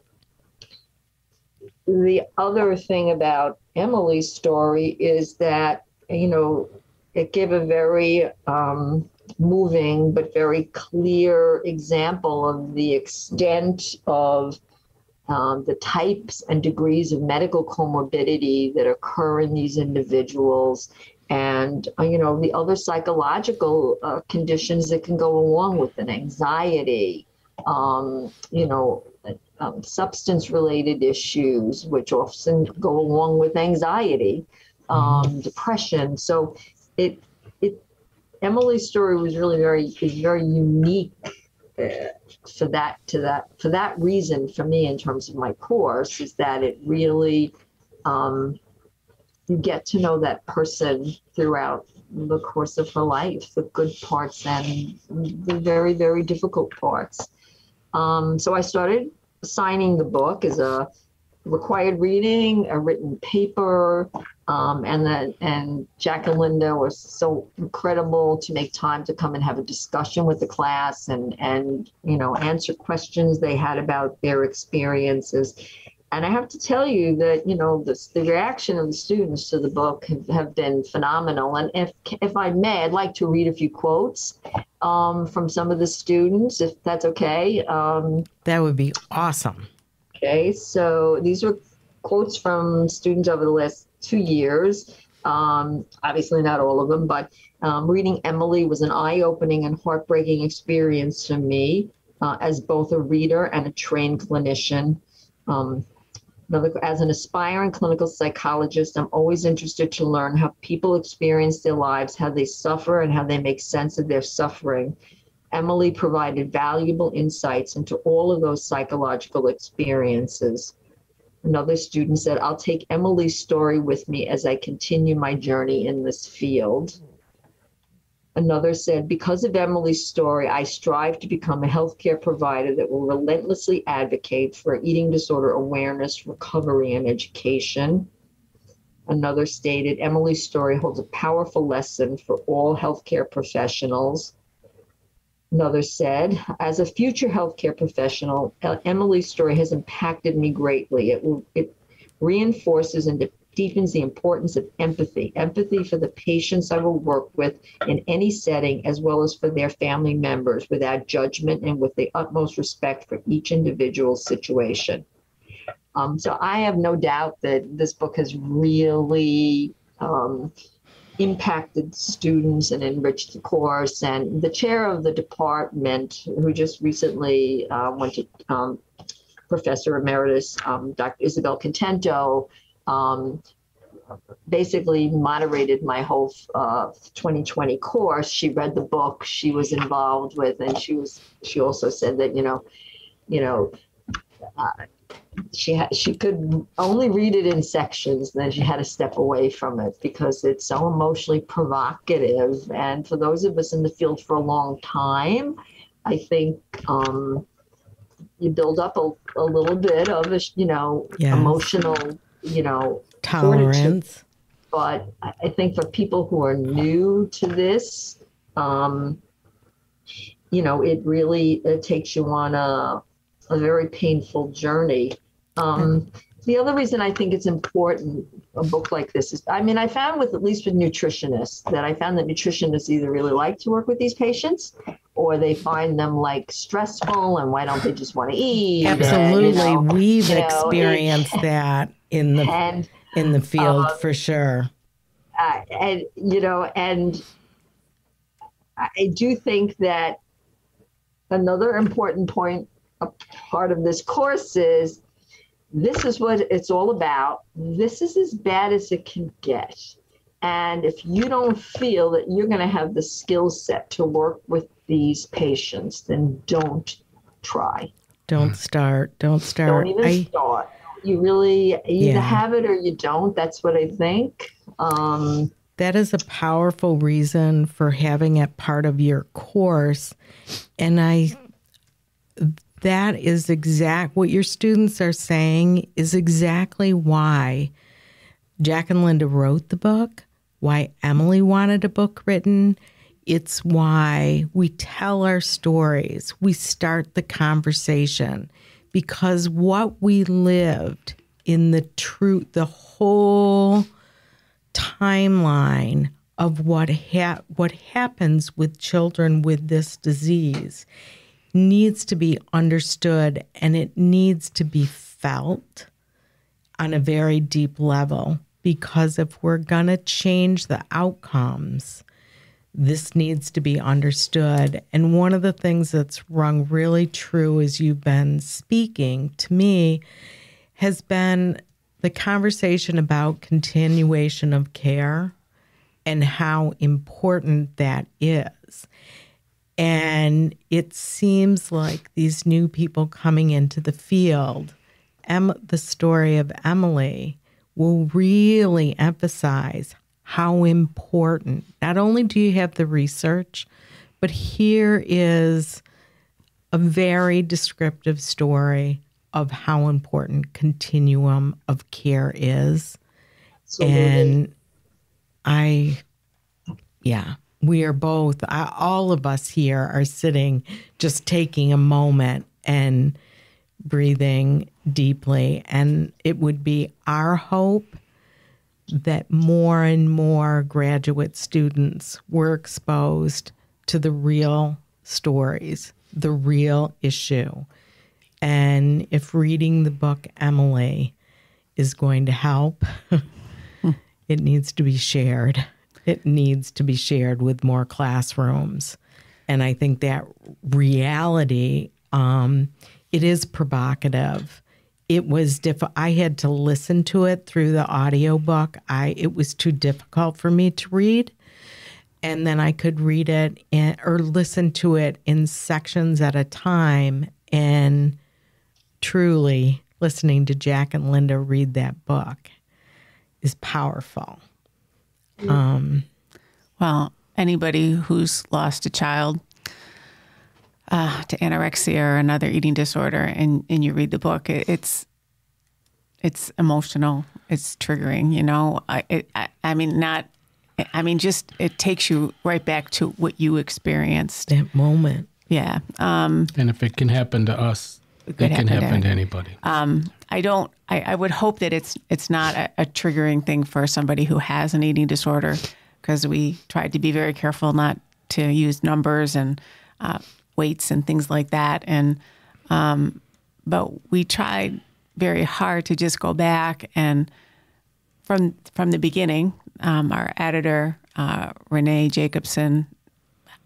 the other thing about Emilee's story is that you know it gave a very um, moving but very clear example of the extent of um, the types and degrees of medical comorbidity that occur in these individuals and uh, you know the other psychological uh, conditions that can go along with an anxiety um, you know um, substance related issues which often go along with anxiety um, mm-hmm. depression so it it Emilee's story was really very is very unique uh, for that to that for that reason for me in terms of my course is that it really um, you get to know that person throughout the course of her life, the good parts and the very very difficult parts. Um, so I started signing the book as a required reading, a written paper, um, and then and Jack and Linda were so incredible to make time to come and have a discussion with the class and and you know answer questions they had about their experiences. And I have to tell you that you know the the reaction of the students to the book have, have been phenomenal. And if if I may, I'd like to read a few quotes um, from some of the students, if that's okay. Um, that would be awesome. Okay, so these are quotes from students over the last two years. Um, obviously, not all of them, but um, reading Emilee was an eye opening and heartbreaking experience for me uh, as both a reader and a trained clinician. Um, as an aspiring clinical psychologist, I'm always interested to learn how people experience their lives, how they suffer, and how they make sense of their suffering. Emilee provided valuable insights into all of those psychological experiences. Another student said, I'll take Emilee's story with me as I continue my journey in this field. Another said, Because of Emilee's story, I strive to become a healthcare provider that will relentlessly advocate for eating disorder awareness, recovery, and education. Another stated, Emilee's story holds a powerful lesson for all healthcare professionals. Another said, as a future healthcare professional, uh, Emilee's story has impacted me greatly. It, it reinforces and deepens the importance of empathy empathy for the patients I will work with in any setting, as well as for their family members, without judgment and with the utmost respect for each individual's situation. Um, so I have no doubt that this book has really um, impacted students and enriched the course. And the chair of the department, who just recently uh, went to um, Professor Emeritus um, Dr. Isabel Contento, um, basically moderated my whole uh, 2020 course. She read the book she was involved with, and she was she also said that you know, you know. Uh, she had she could only read it in sections and then she had to step away from it because it's so emotionally provocative and for those of us in the field for a long time i think um, you build up a, a little bit of a you know yes. emotional you know tolerance. but i think for people who are new to this um, you know it really it takes you on a a very painful journey. Um, the other reason I think it's important a book like this is I mean I found with at least with nutritionists that I found that nutritionists either really like to work with these patients or they find them like stressful and why don't they just want to eat? Absolutely. And, you know, we've you know, experienced and, that in the and, in the field uh, for sure uh, and you know and I do think that another important point a part of this course is this is what it's all about. This is as bad as it can get. And if you don't feel that you're going to have the skill set to work with these patients, then don't try. Don't start. Don't start. Don't even I, start. You really either yeah. have it or you don't. That's what I think. Um, that is a powerful reason for having it part of your course. And I that is exact what your students are saying is exactly why Jack and Linda wrote the book, why Emilee wanted a book written. It's why we tell our stories, we start the conversation because what we lived in the truth, the whole timeline of what ha- what happens with children with this disease needs to be understood and it needs to be felt on a very deep level because if we're going to change the outcomes, this needs to be understood. And one of the things that's rung really true as you've been speaking to me has been the conversation about continuation of care and how important that is. And it seems like these new people coming into the field, em- the story of Emilee will really emphasize how important, not only do you have the research, but here is a very descriptive story of how important continuum of care is. Absolutely. And I, yeah, we are both, I, all of us here are sitting just taking a moment and breathing deeply. And it would be our hope that more and more graduate students were exposed to the real stories, the real issue. And if reading the book Emilee is going to help, *laughs* it needs to be shared. It needs to be shared with more classrooms. And I think that reality, um, it is provocative. It was diff- I had to listen to it through the audiobook. I it was too difficult for me to read. And then I could read it in, or listen to it in sections at a time. And truly, listening to Jack and Linda read that book is powerful. Um, Well, anybody who's lost a child uh, to anorexia or another eating disorder, and, and you read the book, it, it's it's emotional. It's triggering. You know, I, it, I I mean, not. I mean, just it takes you right back to what you experienced. That moment. Yeah. Um, And if it can happen to us, it, could can happen to happen to anybody. I don't. I, I would hope that it's it's not a, a triggering thing for somebody who has an eating disorder, because we tried to be very careful not to use numbers and uh, weights and things like that. And um, but we tried very hard to just go back and from from the beginning. Um, our editor uh, Renee Jacobson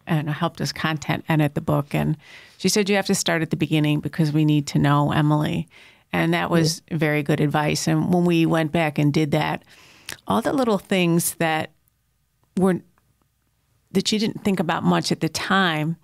and helped us content edit the book. And she said, You have to start at the beginning because we need to know Emilee. And that was very good advice. And when we went back and did that, all the little things that were that you didn't think about much at the time,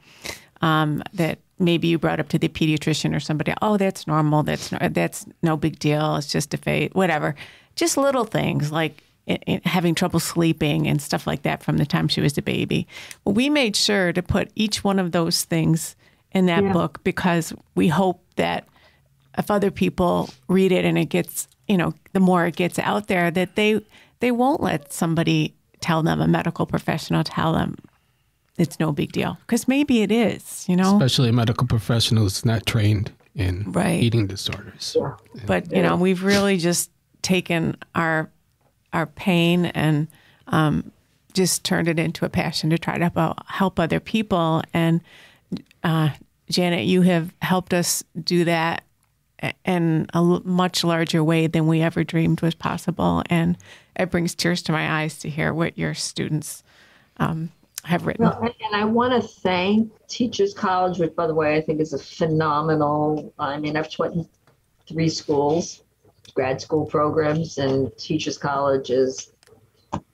um, that maybe you brought up to the pediatrician or somebody, oh, that's normal. That's no, that's no big deal. It's just a phase, whatever. Just little things like i- i- having trouble sleeping and stuff like that from the time she was a baby. Well, we made sure to put each one of those things in that book because we hope that if other people read it and it gets, you know, the more it gets out there, that they they won't let somebody tell them a medical professional tell them it's no big deal because maybe it is, you know. Especially a medical professional who's not trained in Right. eating disorders. but you know we've really just taken our our pain and um, just turned it into a passion to try to help, help other people and uh, janet you have helped us do that in a much larger way than we ever dreamed was possible and it brings tears to my eyes to hear what your students um, have written Well, and- and I want to thank Teachers College, which, by the way, I think is a phenomenal. I mean, I've taught in three schools, grad school programs, and Teachers College is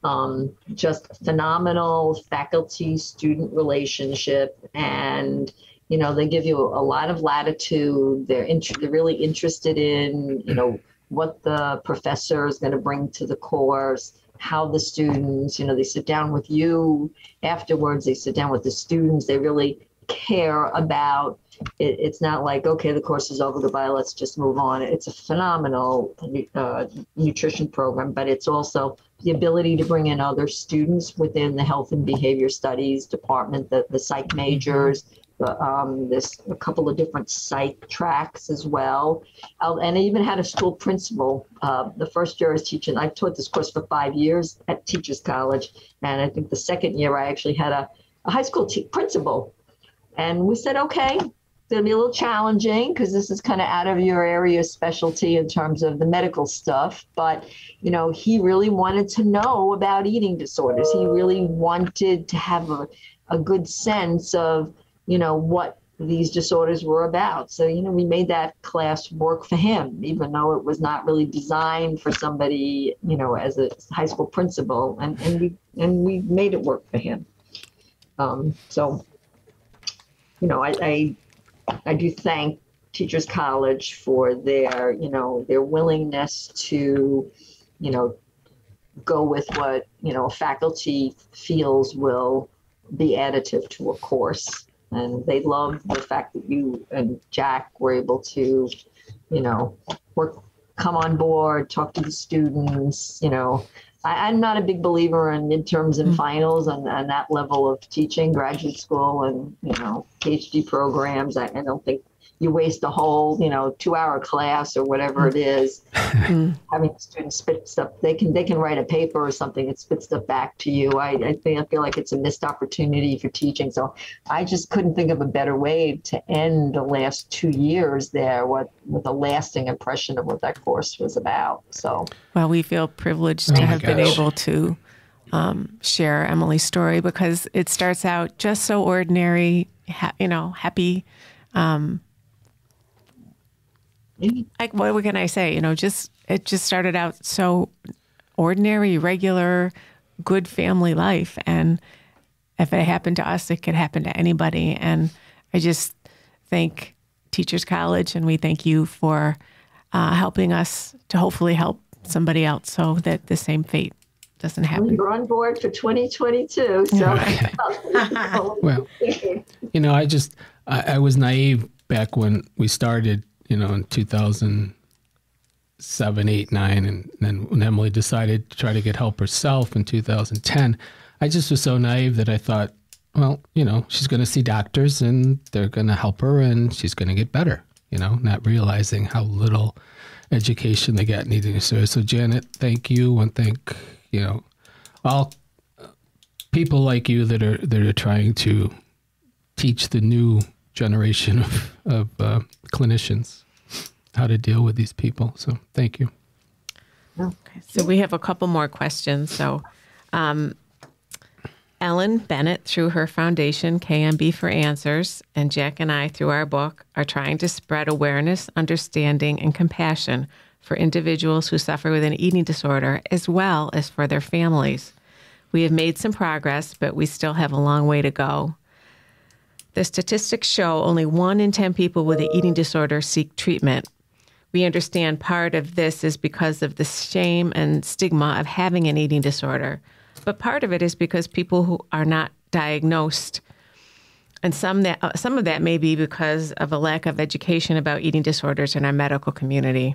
um, just phenomenal faculty student relationship. And, you know, they give you a lot of latitude. They're, they're really interested in, you know, what the professor is going to bring to the course, how the students, you know, they sit down with you. Afterwards they sit down with the students. They really care about it, it's not like okay the course is over goodbye let's just move on. It's a phenomenal uh, nutrition program but it's also the ability to bring in other students within the health and behavior studies department the, the psych majors the, um, there's a couple of different psych tracks as well uh, and I even had a school principal uh, the first year I was teaching I taught this course for five years at Teachers College and I think the second year I actually had a, a high school te- principal. And we said, okay, it's going to be a little challenging because this is kind of out of your area of specialty in terms of the medical stuff. But, you know, he really wanted to know about eating disorders. He really wanted to have a, a good sense of, you know, what these disorders were about. So, you know, we made that class work for him, even though it was not really designed for somebody, you know, as a high school principal, and, and we and we made it work for him. Um, so, you know, I, I I do thank Teachers College for their, you know, their willingness to, you know, go with what you know faculty feels will be additive to a course and they love the fact that you and Jack were able to, you know, work, come on board, talk to the students. You know, I, am not a big believer in midterms and mm-hmm. finals and, and that level of teaching, graduate school and you know PhD programs. I, I don't think you waste a whole, you know, two hour class or whatever it is, *laughs* mm. having students spit stuff. They can they can write a paper or something and spit stuff back to you. I, I think I feel like it's a missed opportunity for teaching. So I just couldn't think of a better way to end the last two years there what with a lasting impression of what that course was about. So well, we feel privileged oh to have gosh. been able to um, share Emilee's story because it starts out just so ordinary, ha- you know, happy. Um, like what can I say? You know, just it just started out so ordinary, regular, good family life, and if it happened to us, it could happen to anybody. And I just thank Teachers College, and we thank you for uh, helping us to hopefully help somebody else, so that the same fate doesn't happen. We're on board for 2022. So, *laughs* well, *laughs* you know, I just I, I was naive back when we started you know, in 2007, 8, 9. And then when Emilee decided to try to get help herself in 2010, I just was so naive that I thought, well, you know, she's going to see doctors and they're going to help her and she's going to get better, you know, not realizing how little education they get needing to So, Janet, thank you. And thank, you know, all people like you that are, that are trying to teach the new generation of, of uh, clinicians how to deal with these people. So thank you. Okay, so we have a couple more questions. So, um, Ellen Bennett, through her foundation, KMB for Answers, and Jack and I, through our book, are trying to spread awareness, understanding, and compassion for individuals who suffer with an eating disorder as well as for their families. We have made some progress, but we still have a long way to go. The statistics show only one in 10 people with an eating disorder seek treatment. We understand part of this is because of the shame and stigma of having an eating disorder, but part of it is because people who are not diagnosed and some that uh, some of that may be because of a lack of education about eating disorders in our medical community.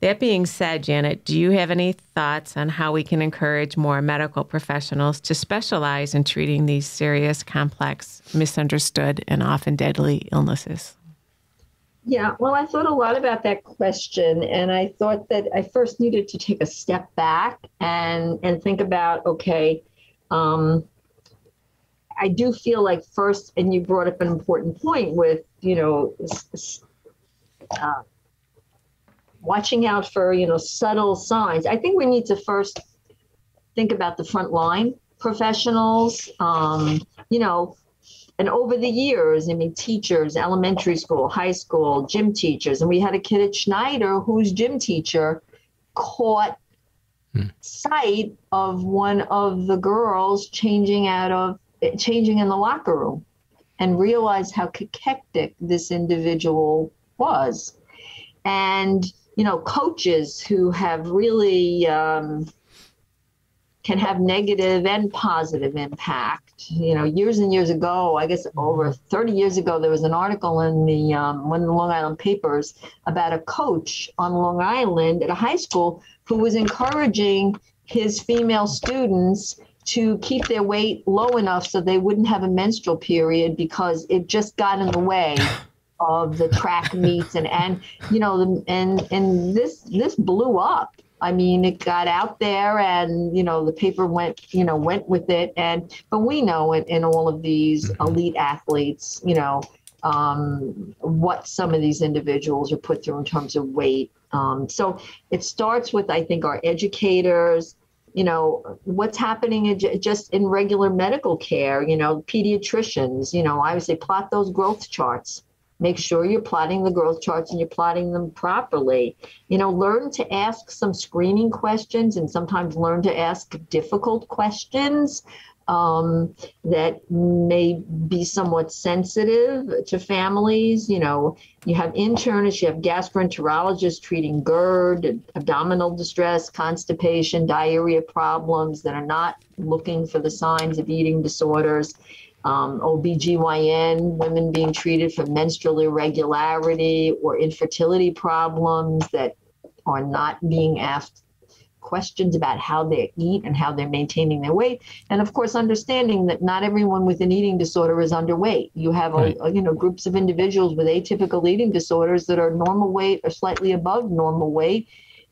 That being said, Janet, do you have any thoughts on how we can encourage more medical professionals to specialize in treating these serious, complex, misunderstood, and often deadly illnesses? Yeah, well, I thought a lot about that question, and I thought that I first needed to take a step back and and think about okay, um, I do feel like first, and you brought up an important point with you know uh, watching out for you know subtle signs. I think we need to first think about the front line professionals. Um, you know, and over the years, I mean, teachers, elementary school, high school, gym teachers, and we had a kid at Schneider whose gym teacher caught hmm. sight of one of the girls changing out of changing in the locker room and realized how cachectic this individual was. And you know, coaches who have really um, can have negative and positive impact. You know, years and years ago, I guess over 30 years ago, there was an article in the um, one of the Long Island papers about a coach on Long Island at a high school who was encouraging his female students to keep their weight low enough so they wouldn't have a menstrual period because it just got in the way *laughs* of the track meets and and you know and and this this blew up I mean, it got out there, and you know, the paper went, you know, went with it. And but we know in, in all of these mm-hmm. elite athletes, you know, um, what some of these individuals are put through in terms of weight. Um, so it starts with, I think, our educators, you know what's happening in, just in regular medical care you know pediatricians you know i would say plot those growth charts make sure you're plotting the growth charts and you're plotting them properly you know learn to ask some screening questions and sometimes learn to ask difficult questions um, that may be somewhat sensitive to families. You know, you have internists, you have gastroenterologists treating GERD, abdominal distress, constipation, diarrhea problems that are not looking for the signs of eating disorders. Um, OBGYN, women being treated for menstrual irregularity or infertility problems that are not being asked questions about how they eat and how they're maintaining their weight and of course understanding that not everyone with an eating disorder is underweight you have right. a, you know groups of individuals with atypical eating disorders that are normal weight or slightly above normal weight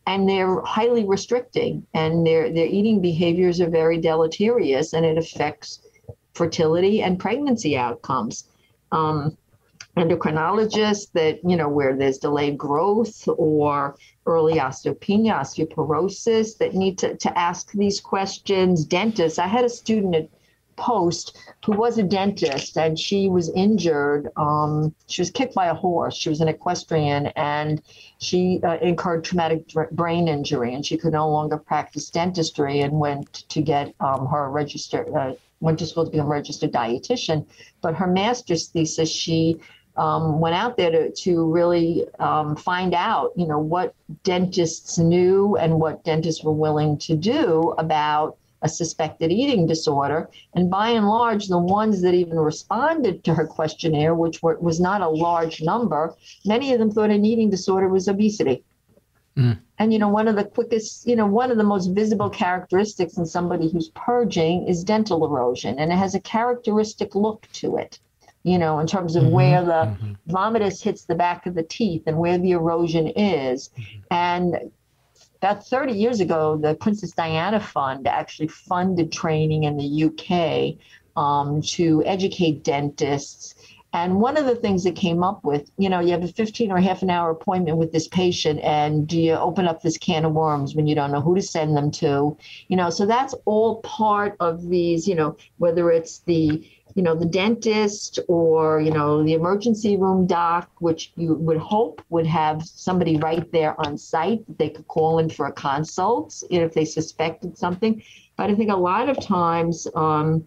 and they're highly restricting and their their eating behaviors are very deleterious and it affects fertility and pregnancy outcomes. Um, endocrinologists that you know where there's delayed growth or early osteopenia osteoporosis that need to, to ask these questions. Dentists i had a student at post who was a dentist and she was injured. Um, she was kicked by a horse. She was an equestrian and she uh, incurred traumatic brain injury and she could no longer practice dentistry and went to get um, her registered uh, went to school to become a registered dietitian but her master's thesis she um, went out there to, to really um, find out, you know, what dentists knew and what dentists were willing to do about a suspected eating disorder. And by and large, the ones that even responded to her questionnaire, which were, was not a large number, many of them thought an eating disorder was obesity. Mm. And you know, one of the quickest, you know, one of the most visible characteristics in somebody who's purging is dental erosion, and it has a characteristic look to it you know, in terms of mm-hmm, where the mm-hmm. vomitus hits the back of the teeth and where the erosion is. Mm-hmm. And about 30 years ago, the Princess Diana Fund actually funded training in the UK um, to educate dentists. And one of the things that came up with, you know, you have a 15 or a half an hour appointment with this patient, and do you open up this can of worms when you don't know who to send them to? You know, so that's all part of these, you know, whether it's the you know, the dentist or, you know, the emergency room doc, which you would hope would have somebody right there on site that they could call in for a consult if they suspected something. But I think a lot of times, um,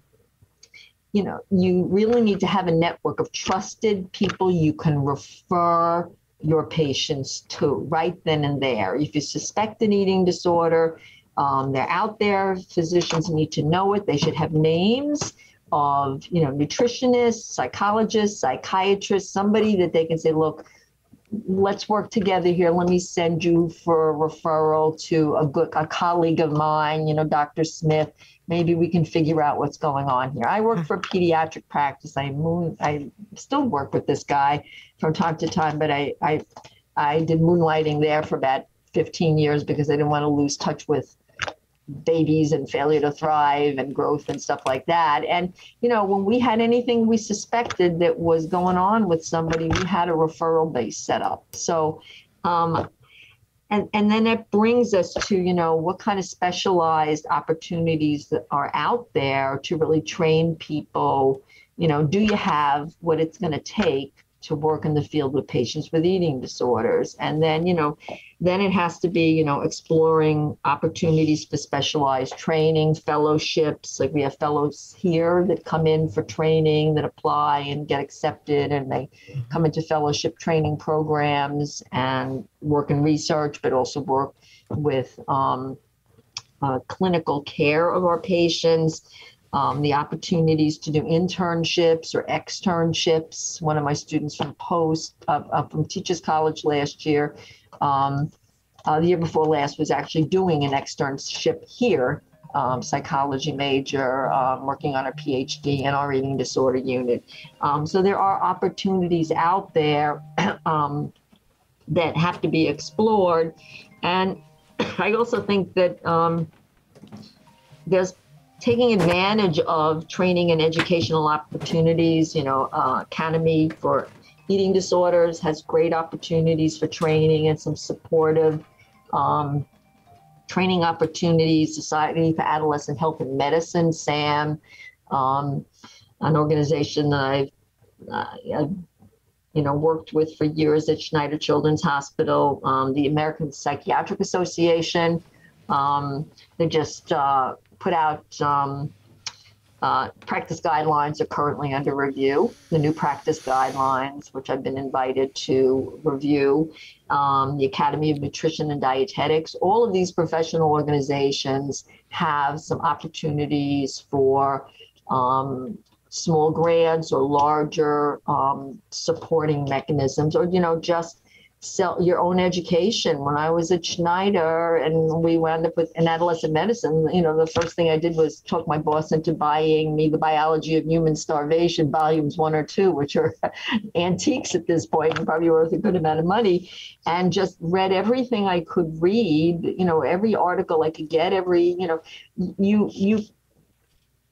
you know, you really need to have a network of trusted people you can refer your patients to right then and there. If you suspect an eating disorder, um, they're out there. Physicians need to know it. They should have names of you know nutritionists psychologists psychiatrists somebody that they can say look let's work together here let me send you for a referral to a good a colleague of mine you know dr smith maybe we can figure out what's going on here i work for a pediatric practice i moon i still work with this guy from time to time but i i i did moonlighting there for about 15 years because i didn't want to lose touch with babies and failure to thrive and growth and stuff like that. And, you know, when we had anything we suspected that was going on with somebody, we had a referral base set up. So, um, and, and then it brings us to, you know, what kind of specialized opportunities that are out there to really train people. You know, do you have what it's going to take to work in the field with patients with eating disorders? And then, you know, then it has to be, you know, exploring opportunities for specialized training, fellowships. Like we have fellows here that come in for training that apply and get accepted, and they come into fellowship training programs and work in research, but also work with um, uh, clinical care of our patients. Um, the opportunities to do internships or externships. One of my students from Post, uh, uh, from Teachers College last year, um, uh, the year before last was actually doing an externship here, um, psychology major, um, working on a PhD in our eating disorder unit. Um, so there are opportunities out there *clears throat* um, that have to be explored. And *clears throat* I also think that there's taking advantage of training and educational opportunities, you know, uh, Academy for eating disorders has great opportunities for training and some supportive um, training opportunities, Society for Adolescent Health and Medicine, SAM, um, an organization that I've, uh, you know, worked with for years at Schneider Children's Hospital, um, the American Psychiatric Association. Um, they just uh, put out um, uh, practice guidelines are currently under review. The new practice guidelines, which I've been invited to review, um, the Academy of Nutrition and Dietetics, all of these professional organizations have some opportunities for um, small grants or larger um, supporting mechanisms, or you know just sell your own education. When I was at Schneider and we wound up with an adolescent medicine, you know, the first thing I did was talk my boss into buying me the biology of human starvation, volumes one or two, which are *laughs* antiques at this point and probably worth a good amount of money, and just read everything I could read, you know, every article I could get, every, you know, you you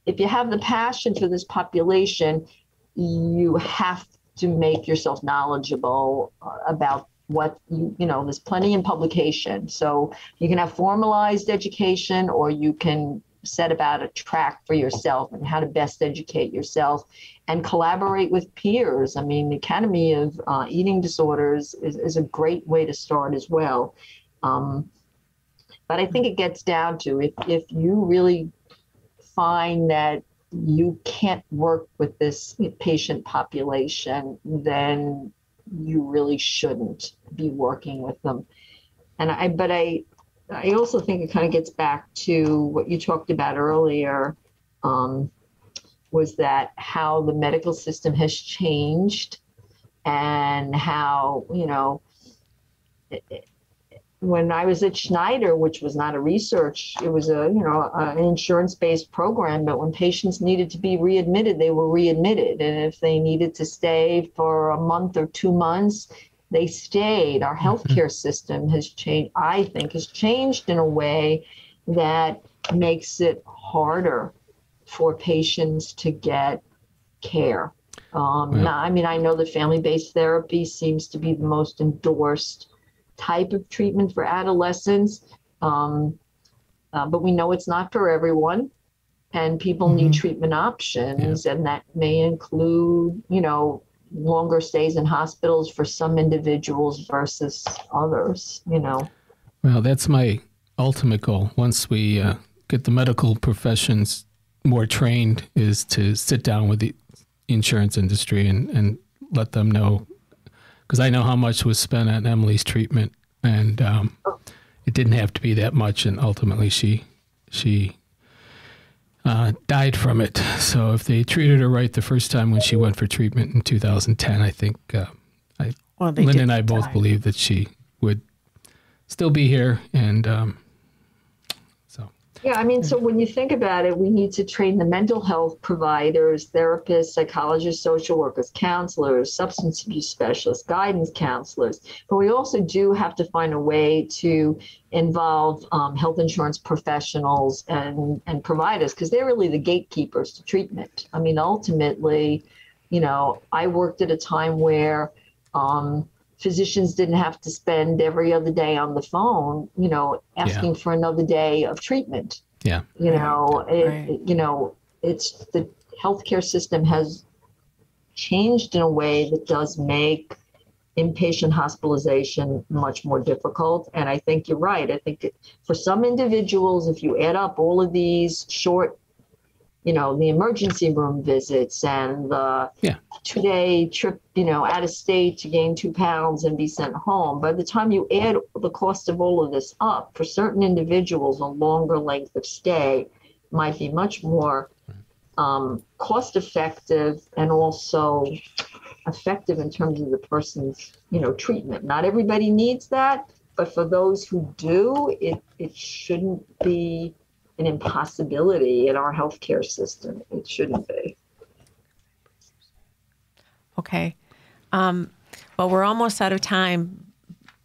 if you have the passion for this population, you have to make yourself knowledgeable uh, about what you you know there's plenty in publication. So you can have formalized education or you can set about a track for yourself and how to best educate yourself and collaborate with peers. I mean the academy of uh, eating disorders is, is a great way to start as well. Um, but i think it gets down to if, if you really find that you can't work with this patient population then you really shouldn't be working with them. And I, but I, I also think it kind of gets back to what you talked about earlier, um, was that how the medical system has changed, and how you know, it, when I was at Schneider, which was not a research, it was a you know an insurance-based program. But when patients needed to be readmitted, they were readmitted, and if they needed to stay for a month or two months, they stayed. Our mm-hmm. healthcare system has changed. I think has changed in a way that makes it harder for patients to get care. Um, yeah. I mean, I know that family-based therapy seems to be the most endorsed type of treatment for adolescents. Um, uh, but we know it's not for everyone, and people mm-hmm. need treatment options, yeah. and that may include, you know, longer stays in hospitals for some individuals versus others. You know. Well, that's my ultimate goal. Once we uh, get the medical professions more trained, is to sit down with the insurance industry and, and let them know because I know how much was spent on Emilee's treatment, and um, it didn't have to be that much, and ultimately she she uh, died from it. So if they treated her right the first time when she went for treatment in 2010, I think uh, I, well, Lynn and I both die. believe that she would still be here, and um, yeah, I mean, so when you think about it, we need to train the mental health providers, therapists, psychologists, social workers, counselors, substance abuse specialists, guidance counselors. But we also do have to find a way to involve um, health insurance professionals and, and providers because they're really the gatekeepers to treatment. I mean, ultimately, you know, I worked at a time where um, physicians didn't have to spend every other day on the phone, you know, asking yeah. for another day of treatment. Yeah. You know, right. it, you know, it's the healthcare system has changed in a way that does make inpatient hospitalization much more difficult. And I think you're right. I think for some individuals, if you add up all of these short you know, the emergency room visits and the yeah. two day trip, you know, out of state to gain two pounds and be sent home. By the time you add the cost of all of this up, for certain individuals, a longer length of stay might be much more um, cost effective and also effective in terms of the person's, you know, treatment. Not everybody needs that, but for those who do, it, it shouldn't be an impossibility in our healthcare system. It shouldn't be. Okay. Um, well, we're almost out of time,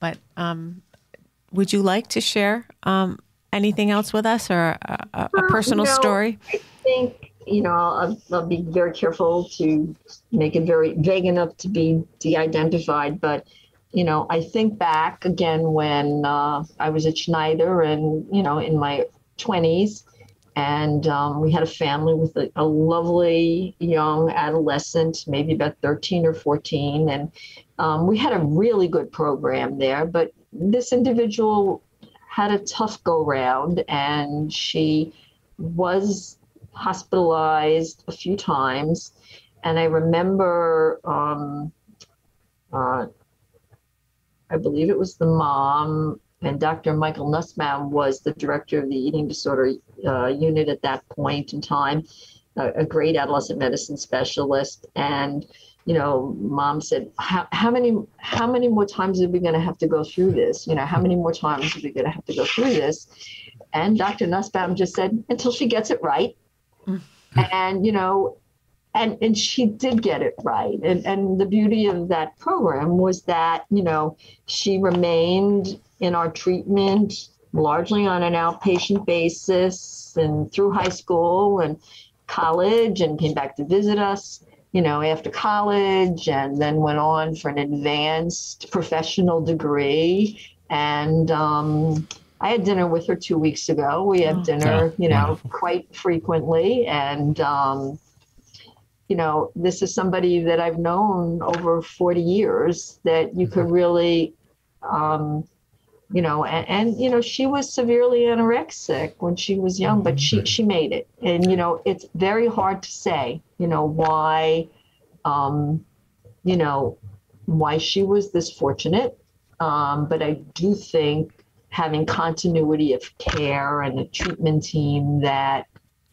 but um, would you like to share um, anything else with us or a, a, a personal no, story? I think, you know, I'll, I'll, be very careful to make it very vague enough to be de identified, but you know, I think back again when uh, I was at Schneider and, you know, in my 20s, and um, we had a family with a, a, lovely young adolescent, maybe about 13 or 14. And um, we had a really good program there. But this individual had a tough go round and she was hospitalized a few times. And I remember, um, uh, I believe it was the mom and Dr. Michael Nussbaum was the director of the eating disorder uh, unit at that point in time, a, a, great adolescent medicine specialist. And, you know, mom said, how, how many, how many more times are we going to have to go through this? You know, how many more times are we going to have to go through this? And Dr. Nussbaum just said, until she gets it right. Mm-hmm. And, you know, and and she did get it right and and the beauty of that program was that you know she remained in our treatment largely on an outpatient basis and through high school and college and came back to visit us you know after college and then went on for an advanced professional degree. And um, I had dinner with her two weeks ago. We have oh, dinner, you know, quite frequently, and um, you know, this is somebody that I've known over 40 years that you could mm-hmm. really, um, you know, and, and, you know, she was severely anorexic when she was young, but she, mm-hmm. she made it. And, you know, it's very hard to say, you know, why, um, you know, why she was this fortunate. Um, but I do think having continuity of care and a treatment team that,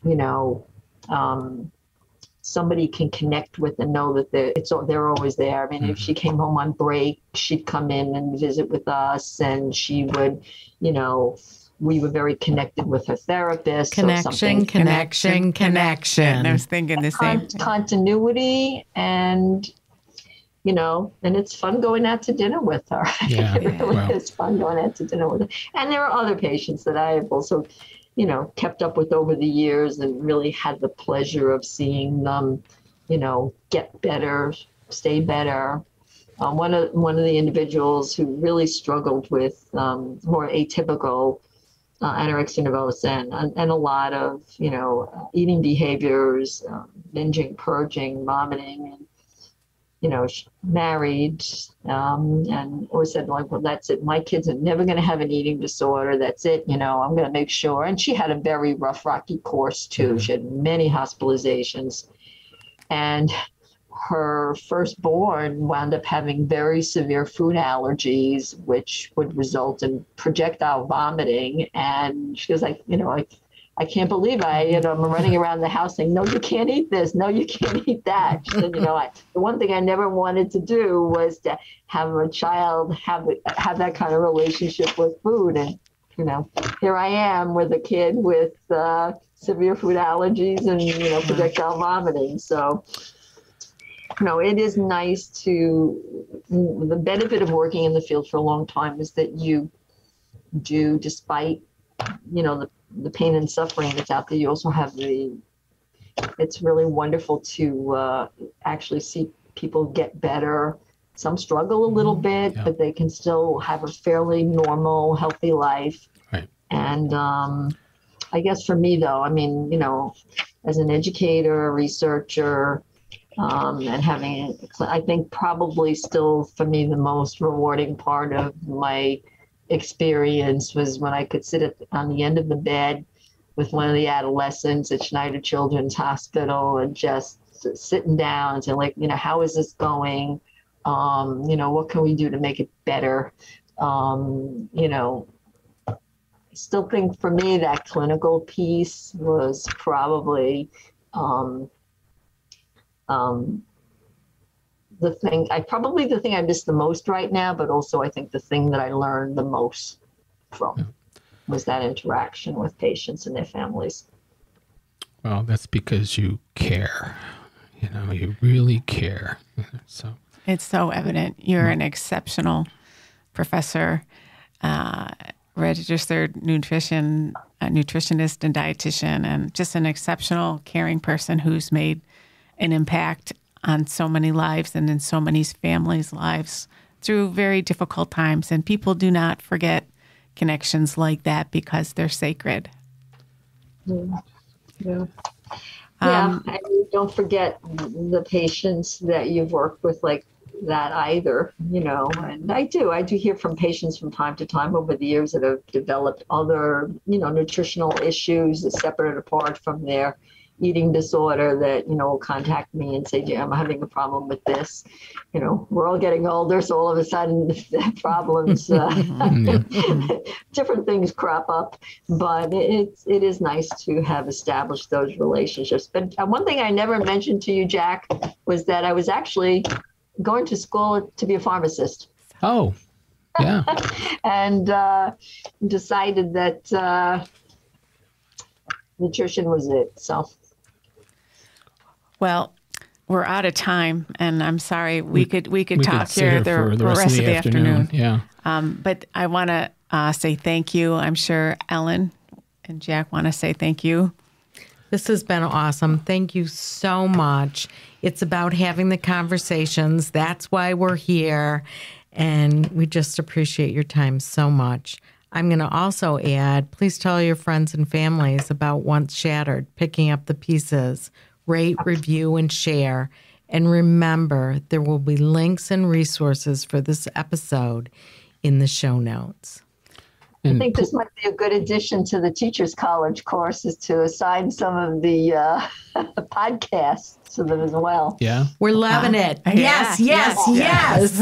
you know, um, somebody can connect with and know that they're it's they're always there. I mean, mm-hmm. if she came home on break, she'd come in and visit with us, and she would, you know, we were very connected with her therapist. Connection, connection, connection. I was thinking the same. continuity and you know, and it's fun going out to dinner with her. *laughs* Yeah, it really wow. is fun going out to dinner with her. And there are other patients that I have also you know, kept up with over the years and really had the pleasure of seeing them, you know, get better, stay better. Um, one of one of the individuals who really struggled with um, more atypical uh, anorexia nervosa and, and a lot of you know eating behaviors, um, binging, purging, vomiting, and you know, she married, um, and always said, like, well, that's it. My kids are never going to have an eating disorder. That's it. You know, I'm going to make sure. And she had a very rough, rocky course too. Mm-hmm. She had many hospitalizations, and her firstborn wound up having very severe food allergies, which would result in projectile vomiting. And she was like, you know, like I can't believe I, you know, I'm running around the house saying, no, you can't eat this. No, you can't eat that. She said, you know, I, the one thing I never wanted to do was to have a child have, have that kind of relationship with food. And, you know, here I am with a kid with uh, severe food allergies and, you know, projectile vomiting. So, you know, it is nice to, the benefit of working in the field for a long time is that you do, despite, you know, the the pain and suffering that's out there. You also have the. It's really wonderful to uh, actually see people get better. Some struggle a little mm-hmm. bit, yeah. but they can still have a fairly normal, healthy life. Right. And um, I guess for me, though, I mean, you know, as an educator, a researcher, um, and having, I think probably still for me the most rewarding part of my experience was when I could sit at, on the end of the bed with one of the adolescents at Schneider Children's Hospital and just sitting down and saying, like, you know, how is this going? Um, you know, what can we do to make it better? Um, you know, I still think for me that clinical piece was probably um, um, the thing I probably the thing I miss the most right now, but also I think the thing that I learned the most from yeah. was that interaction with patients and their families. Well, that's because you care. You know, you really care. So it's so evident. You're an exceptional professor, uh, registered nutrition a nutritionist and dietitian, and just an exceptional, caring person who's made an impact on so many lives and in so many families' lives through very difficult times, and people do not forget connections like that because they're sacred. Yeah. Yeah, um, and don't forget the patients that you've worked with like that either, you know. And I do, I do hear from patients from time to time over the years that have developed other, you know, nutritional issues separate and apart from their eating disorder that you know will contact me and say, "I'm having a problem with this." You know, we're all getting older, so all of a sudden *laughs* problems, uh, *laughs* *laughs* different things crop up. But it's it is nice to have established those relationships. But uh, one thing I never mentioned to you, Jack, was that I was actually going to school to be a pharmacist. Oh, yeah. and uh, decided that uh, nutrition was it. So well, we're out of time, and I'm sorry. We, we could we could we talk could here the, the, the, rest, rest of the, afternoon. afternoon. Yeah. Um, but I want to uh, say thank you. I'm sure Ellen and Jack want to say thank you. This has been awesome. Thank you so much. It's about having the conversations. That's why we're here. And we just appreciate your time so much. I'm going to also add please tell your friends and families about Once Shattered, picking up the pieces rate, review, and share. And remember, there will be links and resources for this episode in the show notes. I think this might be a good addition to the Teachers College courses to assign some of the uh, *laughs* podcasts to them as well. Yeah. We're loving it. Yeah. Yes, yes, yes.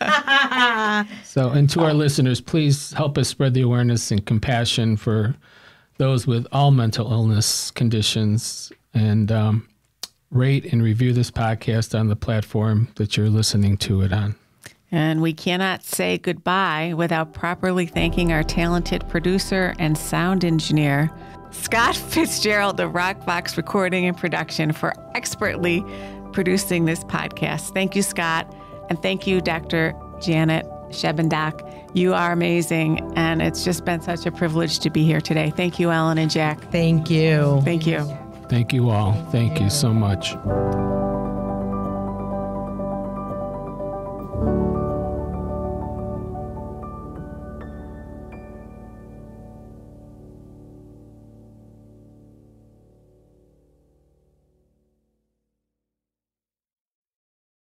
yes. *laughs* so, and to our listeners, please help us spread the awareness and compassion for those with all mental illness conditions and um, rate and review this podcast on the platform that you're listening to it on. And we cannot say goodbye without properly thanking our talented producer and sound engineer, Scott Fitzgerald of RocVox Recording and Production, for expertly producing this podcast. Thank you, Scott. And thank you, Dr. Janet Schebendach. You are amazing. And it's just been such a privilege to be here today. Thank you, Ellen and Jack. Thank you. Thank you. Thank you all. Thank you so much.